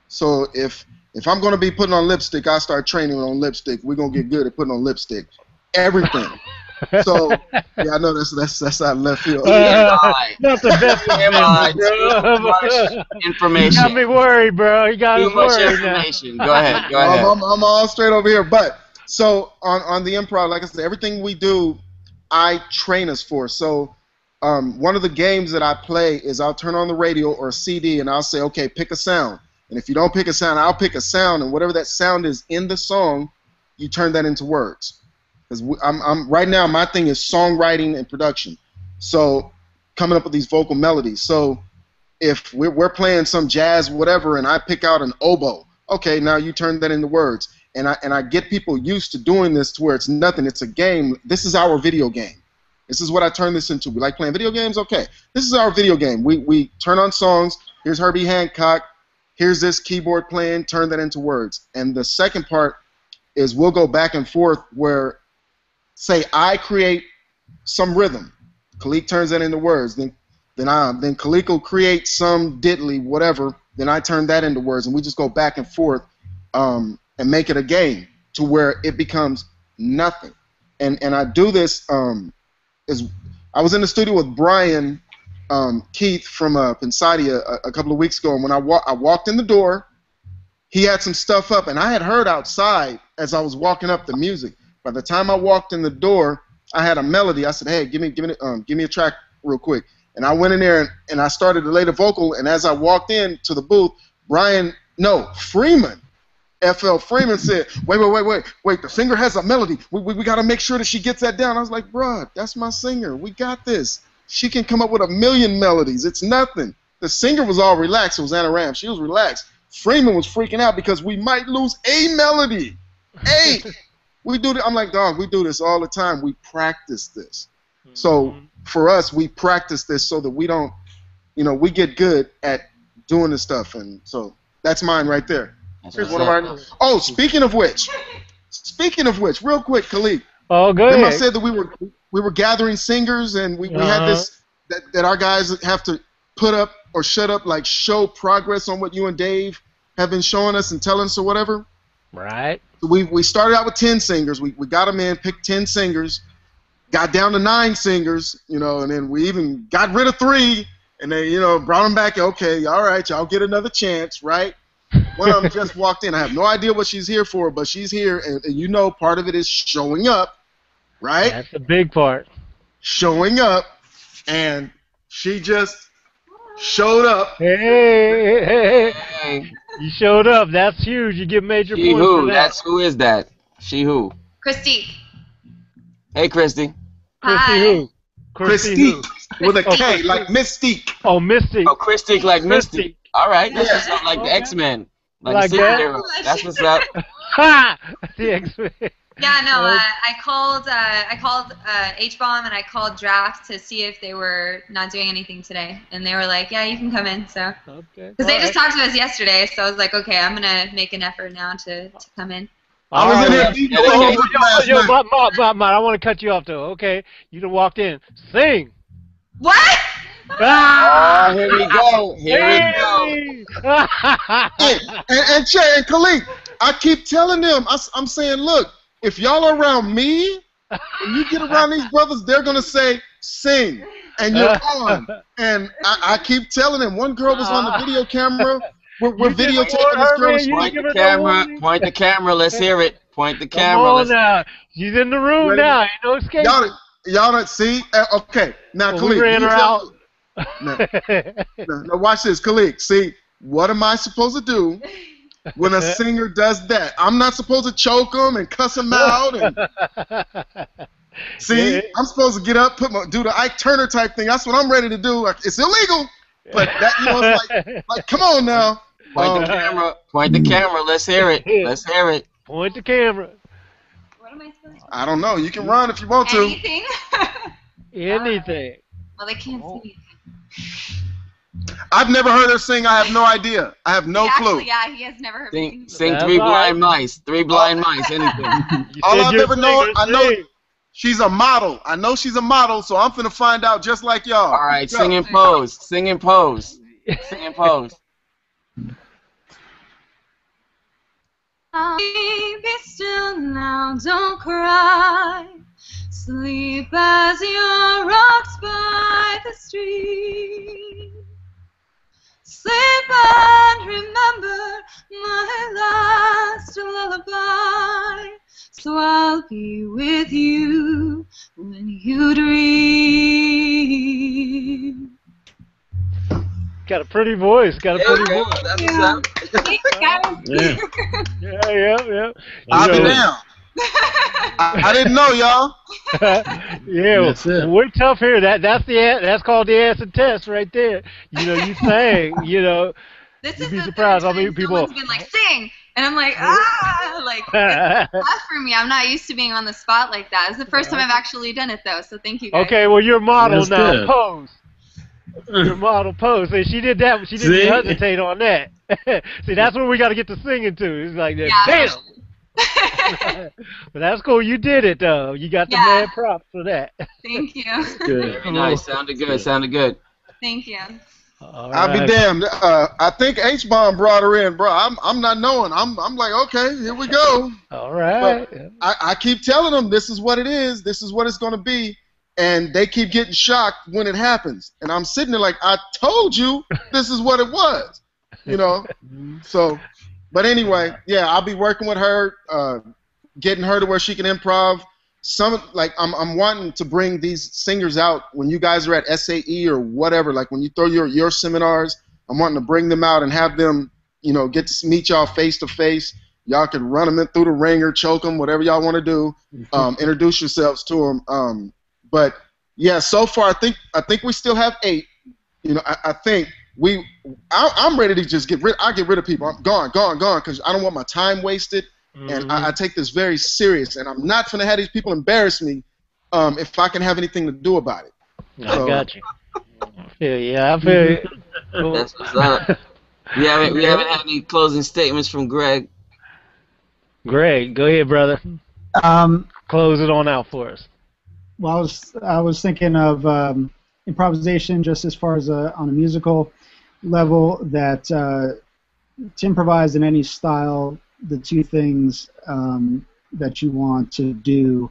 [SPEAKER 5] So if if I'm going to be putting on lipstick, I start training on lipstick. We're going to get good at putting on lipstick. Everything. so yeah, I know that's that's that's out of left field.
[SPEAKER 3] TMI.
[SPEAKER 1] Uh, not the best of
[SPEAKER 3] TMI.
[SPEAKER 1] business, bro.
[SPEAKER 3] Too much information.
[SPEAKER 1] You got me worried, bro. You got
[SPEAKER 3] Too
[SPEAKER 1] me
[SPEAKER 3] much
[SPEAKER 1] worried now.
[SPEAKER 3] information. Go ahead. Go
[SPEAKER 5] I'm,
[SPEAKER 3] ahead.
[SPEAKER 5] I'm, I'm all straight over here. But so on on the improv, like I said, everything we do, I train us for. So um, one of the games that I play is I'll turn on the radio or a CD and I'll say, okay, pick a sound. And if you don't pick a sound, I'll pick a sound, and whatever that sound is in the song, you turn that into words. Because I'm, I'm right now, my thing is songwriting and production. So coming up with these vocal melodies. So if we're, we're playing some jazz, whatever, and I pick out an oboe, okay, now you turn that into words. And I and I get people used to doing this to where it's nothing. It's a game. This is our video game. This is what I turn this into. We like playing video games. Okay, this is our video game. We we turn on songs. Here's Herbie Hancock. Here's this keyboard playing. Turn that into words. And the second part is we'll go back and forth where, say, I create some rhythm. Khaliq turns that into words. Then then I then Khaliq will create some diddly whatever. Then I turn that into words, and we just go back and forth um, and make it a game to where it becomes nothing. And and I do this um, is I was in the studio with Brian um, Keith from uh, Pensadia a, a couple of weeks ago, and when I, wa- I walked in the door, he had some stuff up, and I had heard outside as I was walking up the music. By the time I walked in the door, I had a melody. I said, "Hey, give me, give me, um, give me a track real quick." And I went in there and, and I started to lay the vocal. And as I walked in to the booth, Brian, no, Freeman, FL Freeman said, "Wait, wait, wait, wait, wait. The singer has a melody. We, we, we got to make sure that she gets that down." I was like, "Bruh, that's my singer. We got this. She can come up with a million melodies. It's nothing." The singer was all relaxed. It was Anna Ram. She was relaxed. Freeman was freaking out because we might lose a melody. Hey, we do. th- I'm like, dog. We do this all the time. We practice this. So mm-hmm. for us, we practice this so that we don't, you know, we get good at doing this stuff. And so that's mine right there.
[SPEAKER 3] That's
[SPEAKER 5] Here's
[SPEAKER 3] what's
[SPEAKER 5] one of
[SPEAKER 3] up.
[SPEAKER 5] our. Oh, speaking of which, speaking of which, real quick, Khaliq.
[SPEAKER 1] Oh, good.
[SPEAKER 5] Remember I said that we were we were gathering singers and we, we had
[SPEAKER 1] Uh-huh.
[SPEAKER 5] this that, that our guys have to put up or shut up, like show progress on what you and Dave have been showing us and telling us or whatever.
[SPEAKER 1] Right.
[SPEAKER 5] So we, we started out with 10 singers. We, we got them in, picked 10 singers, got down to nine singers, you know, and then we even got rid of three, and then, you know, brought them back. Okay, all right, y'all get another chance, right? One of them just walked in. I have no idea what she's here for, but she's here, and, and you know part of it is showing up, right?
[SPEAKER 1] That's the big part.
[SPEAKER 5] Showing up, and she just showed up.
[SPEAKER 1] Hey, hey, hey, hey.
[SPEAKER 3] Hey,
[SPEAKER 1] You showed up. That's huge. You get major
[SPEAKER 3] she
[SPEAKER 1] points
[SPEAKER 3] who?
[SPEAKER 1] for that.
[SPEAKER 3] That's who is that? She who?
[SPEAKER 6] Christy.
[SPEAKER 3] Hey, Christy.
[SPEAKER 1] Christy
[SPEAKER 6] Hi.
[SPEAKER 1] who? Christy
[SPEAKER 5] with a K, Oh, like Mystique.
[SPEAKER 1] Oh, Mystique.
[SPEAKER 3] Oh, Christy like Misty.
[SPEAKER 1] Mystique.
[SPEAKER 3] All right, that's
[SPEAKER 5] Yeah.
[SPEAKER 3] what's up, like the X Men, like,
[SPEAKER 1] Like
[SPEAKER 3] the
[SPEAKER 1] that?
[SPEAKER 3] That's what's up.
[SPEAKER 1] The X-Men.
[SPEAKER 6] Yeah, no,
[SPEAKER 1] Oh.
[SPEAKER 6] uh, I called. Uh, I called uh, H bomb and I called Draft to see if they were not doing anything today, and they were like, "Yeah, you can come in." So
[SPEAKER 1] Okay.
[SPEAKER 6] because they
[SPEAKER 1] All
[SPEAKER 6] just talked to us yesterday, so I was like, "Okay, I'm gonna make an effort now to, to come in."
[SPEAKER 5] I was in
[SPEAKER 1] All right.
[SPEAKER 5] beating the whole last
[SPEAKER 1] Yo,
[SPEAKER 5] night.
[SPEAKER 1] Mott, Mott, Mott, Mott, I want to cut you off though. Okay, you done walked in. Sing.
[SPEAKER 6] What?
[SPEAKER 1] Ah!
[SPEAKER 3] Oh, here we go. Here we go.
[SPEAKER 1] Hey!
[SPEAKER 5] Hey, and, and Che and Khaliq, I keep telling them. I, am saying, look, if y'all are around me and you get around these brothers, they're gonna say sing, and you're on. And I, I keep telling them. One girl was on the video camera. We're, we're videotaping this girl.
[SPEAKER 3] Point the camera. Point the camera. Let's hear it. Point the camera.
[SPEAKER 1] Come
[SPEAKER 3] on
[SPEAKER 1] let's... now. She's in the room Ready? now. Ain't no escape.
[SPEAKER 5] Y'all, y'all don't see. Uh, okay, now well,
[SPEAKER 1] Khaliq, we ran her out.
[SPEAKER 5] Now, now, now watch this, Khaliq. See, what am I supposed to do when a singer does that? I'm not supposed to choke them and cuss them out. And... See, I'm supposed to get up, put my do the Ike Turner type thing. That's what I'm ready to do. It's illegal, but that you know, it's like, like come on now.
[SPEAKER 3] Point um, the camera. Point the camera. Let's hear it. Let's hear it.
[SPEAKER 1] Point the camera.
[SPEAKER 6] What am I supposed to? Do?
[SPEAKER 5] I don't know. You can run if you want to.
[SPEAKER 6] Anything.
[SPEAKER 1] Anything.
[SPEAKER 6] Well, they can't oh. see me.
[SPEAKER 5] I've never heard her sing. I have no idea. I have no
[SPEAKER 6] actually,
[SPEAKER 5] clue.
[SPEAKER 6] Yeah, he has never heard
[SPEAKER 3] sing, me sing. Sing three blind mice. Three blind oh. mice. Anything.
[SPEAKER 5] All I've ever known, I know she's a model. I know she's a model, so I'm finna find out just like y'all.
[SPEAKER 3] All right, sing and pose. Sing and pose. Sing and pose.
[SPEAKER 6] Be still now, don't cry. Sleep as you're rocked by the stream. Sleep and remember my last lullaby. So I'll be with you when you dream.
[SPEAKER 1] Got a pretty voice. Got a pretty voice.
[SPEAKER 3] Yeah.
[SPEAKER 1] yeah. yeah, yeah, yeah.
[SPEAKER 5] I'll be down. I, I, didn't know, y'all.
[SPEAKER 1] yeah, we're tough here. That that's the that's called the acid test right there. You know, you sang. You know,
[SPEAKER 6] this
[SPEAKER 1] you'd
[SPEAKER 6] be
[SPEAKER 1] surprised how many people.
[SPEAKER 6] Someone's been like sing, and I'm like ah, like it's tough for me. I'm not used to being on the spot like that. It's the first time I've actually done it though. So thank you. Guys.
[SPEAKER 1] Okay, well you're model that's now. Good. Pose. Your model pose. See, she did that. She didn't See? hesitate on that. See, that's when we got to get to singing to. It's like, yeah, damn. but that's cool. You did it though. You got the yeah. mad props for that.
[SPEAKER 6] Thank you.
[SPEAKER 3] Good. Very nice. Sounded good. Sounded good.
[SPEAKER 6] Thank you.
[SPEAKER 5] All I'll be damned. Uh, I think H bomb brought her in, bro. I'm I'm not knowing. I'm I'm like, okay, here we go.
[SPEAKER 1] All right.
[SPEAKER 5] But I, I keep telling them this is what it is. This is what it's going to be and they keep getting shocked when it happens. And I'm sitting there like, I told you this is what it was, you know. so, but anyway, yeah, I'll be working with her, uh, getting her to where she can improv. Some like I'm I'm wanting to bring these singers out when you guys are at SAE or whatever. Like when you throw your your seminars, I'm wanting to bring them out and have them, you know, get to meet y'all face to face. Y'all can run them in through the ringer, choke them, whatever y'all want to do. Um, introduce yourselves to them. Um, but yeah, so far I think I think we still have eight. You know, I, I think we. I, am ready to just get rid. I get rid of people. I'm gone, gone, gone, because I don't want my time wasted, mm-hmm. and I, I, mm-hmm. take this very serious. And I'm not gonna have these people embarrass me um, if I can have anything to do about it.
[SPEAKER 1] I so, got you. Yeah, yeah, I feel
[SPEAKER 3] you. That's what's up. We haven't we haven't had any closing statements from Greg.
[SPEAKER 1] Greg, go ahead, brother.
[SPEAKER 4] Um,
[SPEAKER 1] Close it on out for us
[SPEAKER 4] well, I was I was thinking of um, improvisation just as far as a, on a musical level that uh, to improvise in any style, the two things um, that you want to do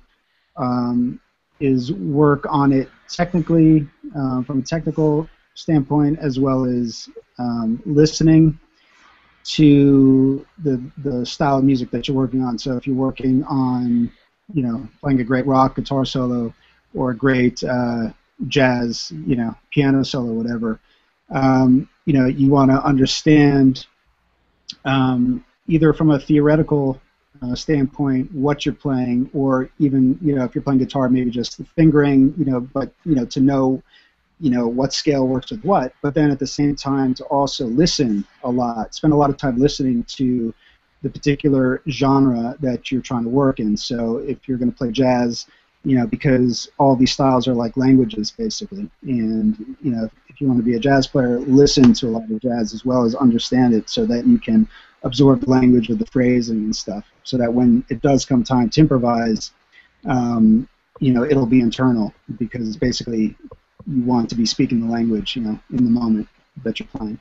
[SPEAKER 4] um, is work on it technically uh, from a technical standpoint as well as um, listening to the the style of music that you're working on. So if you're working on you know, playing a great rock guitar solo or a great uh, jazz, you know, piano solo, whatever. Um, you know, you want to understand um, either from a theoretical uh, standpoint what you're playing, or even you know, if you're playing guitar, maybe just the fingering, you know, but you know, to know, you know, what scale works with what. But then at the same time, to also listen a lot, spend a lot of time listening to the particular genre that you're trying to work in. So if you're going to play jazz, you know, because all these styles are like languages basically, and you know, if you want to be a jazz player, listen to a lot of jazz as well as understand it, so that you can absorb the language of the phrasing and stuff, so that when it does come time to improvise, um, you know, it'll be internal because basically you want to be speaking the language, you know, in the moment that you're playing.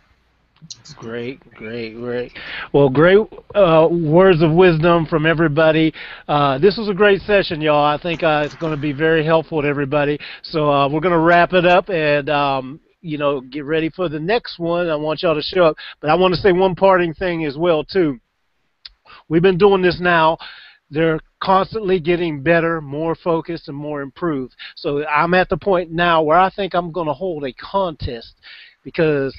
[SPEAKER 1] Great, great, great. Well, great uh, words of wisdom from everybody. Uh, this was a great session, y'all. I think uh, it's going to be very helpful to everybody. So uh, we're going to wrap it up and. Um, you know, get ready for the next one. I want y'all to show up, but I want to say one parting thing as well too. We've been doing this now they're constantly getting better, more focused, and more improved. So I'm at the point now where I think I'm going to hold a contest because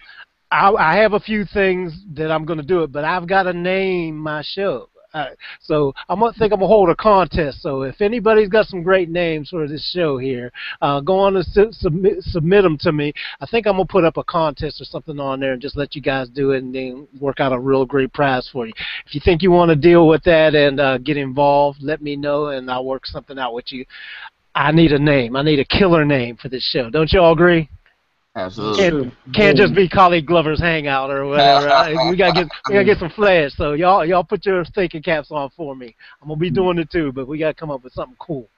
[SPEAKER 1] I, I have a few things that I'm going to do it, but I've got to name my show. So I'm gonna think I'm gonna hold a contest. So if anybody's got some great names for this show here, uh, go on and su- submit submit them to me. I think I'm gonna put up a contest or something on there and just let you guys do it and then work out a real great prize for you. If you think you want to deal with that and uh, get involved, let me know and I'll work something out with you. I need a name. I need a killer name for this show. Don't you all agree?
[SPEAKER 3] Absolutely.
[SPEAKER 1] Can't, can't just be Khaliq Glover's hangout or whatever. We gotta get we gotta get some flash. So y'all y'all put your thinking caps on for me. I'm gonna be doing it too, but we gotta come up with something cool.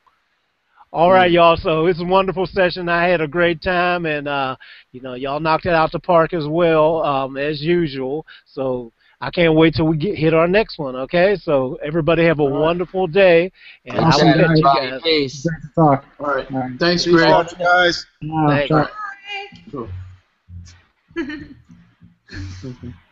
[SPEAKER 1] All right, y'all. So it's a wonderful session. I had a great time, and uh, you know, y'all knocked it out the park as well um, as usual. So I can't wait till we get hit our next one. Okay. So everybody have a wonderful day, and I will catch you guys.
[SPEAKER 3] Peace.
[SPEAKER 4] Great to talk.
[SPEAKER 2] All right.
[SPEAKER 4] All right.
[SPEAKER 2] Thanks,
[SPEAKER 5] Peace
[SPEAKER 2] Greg.
[SPEAKER 5] out, you guys.
[SPEAKER 1] Thanks.
[SPEAKER 2] Cool.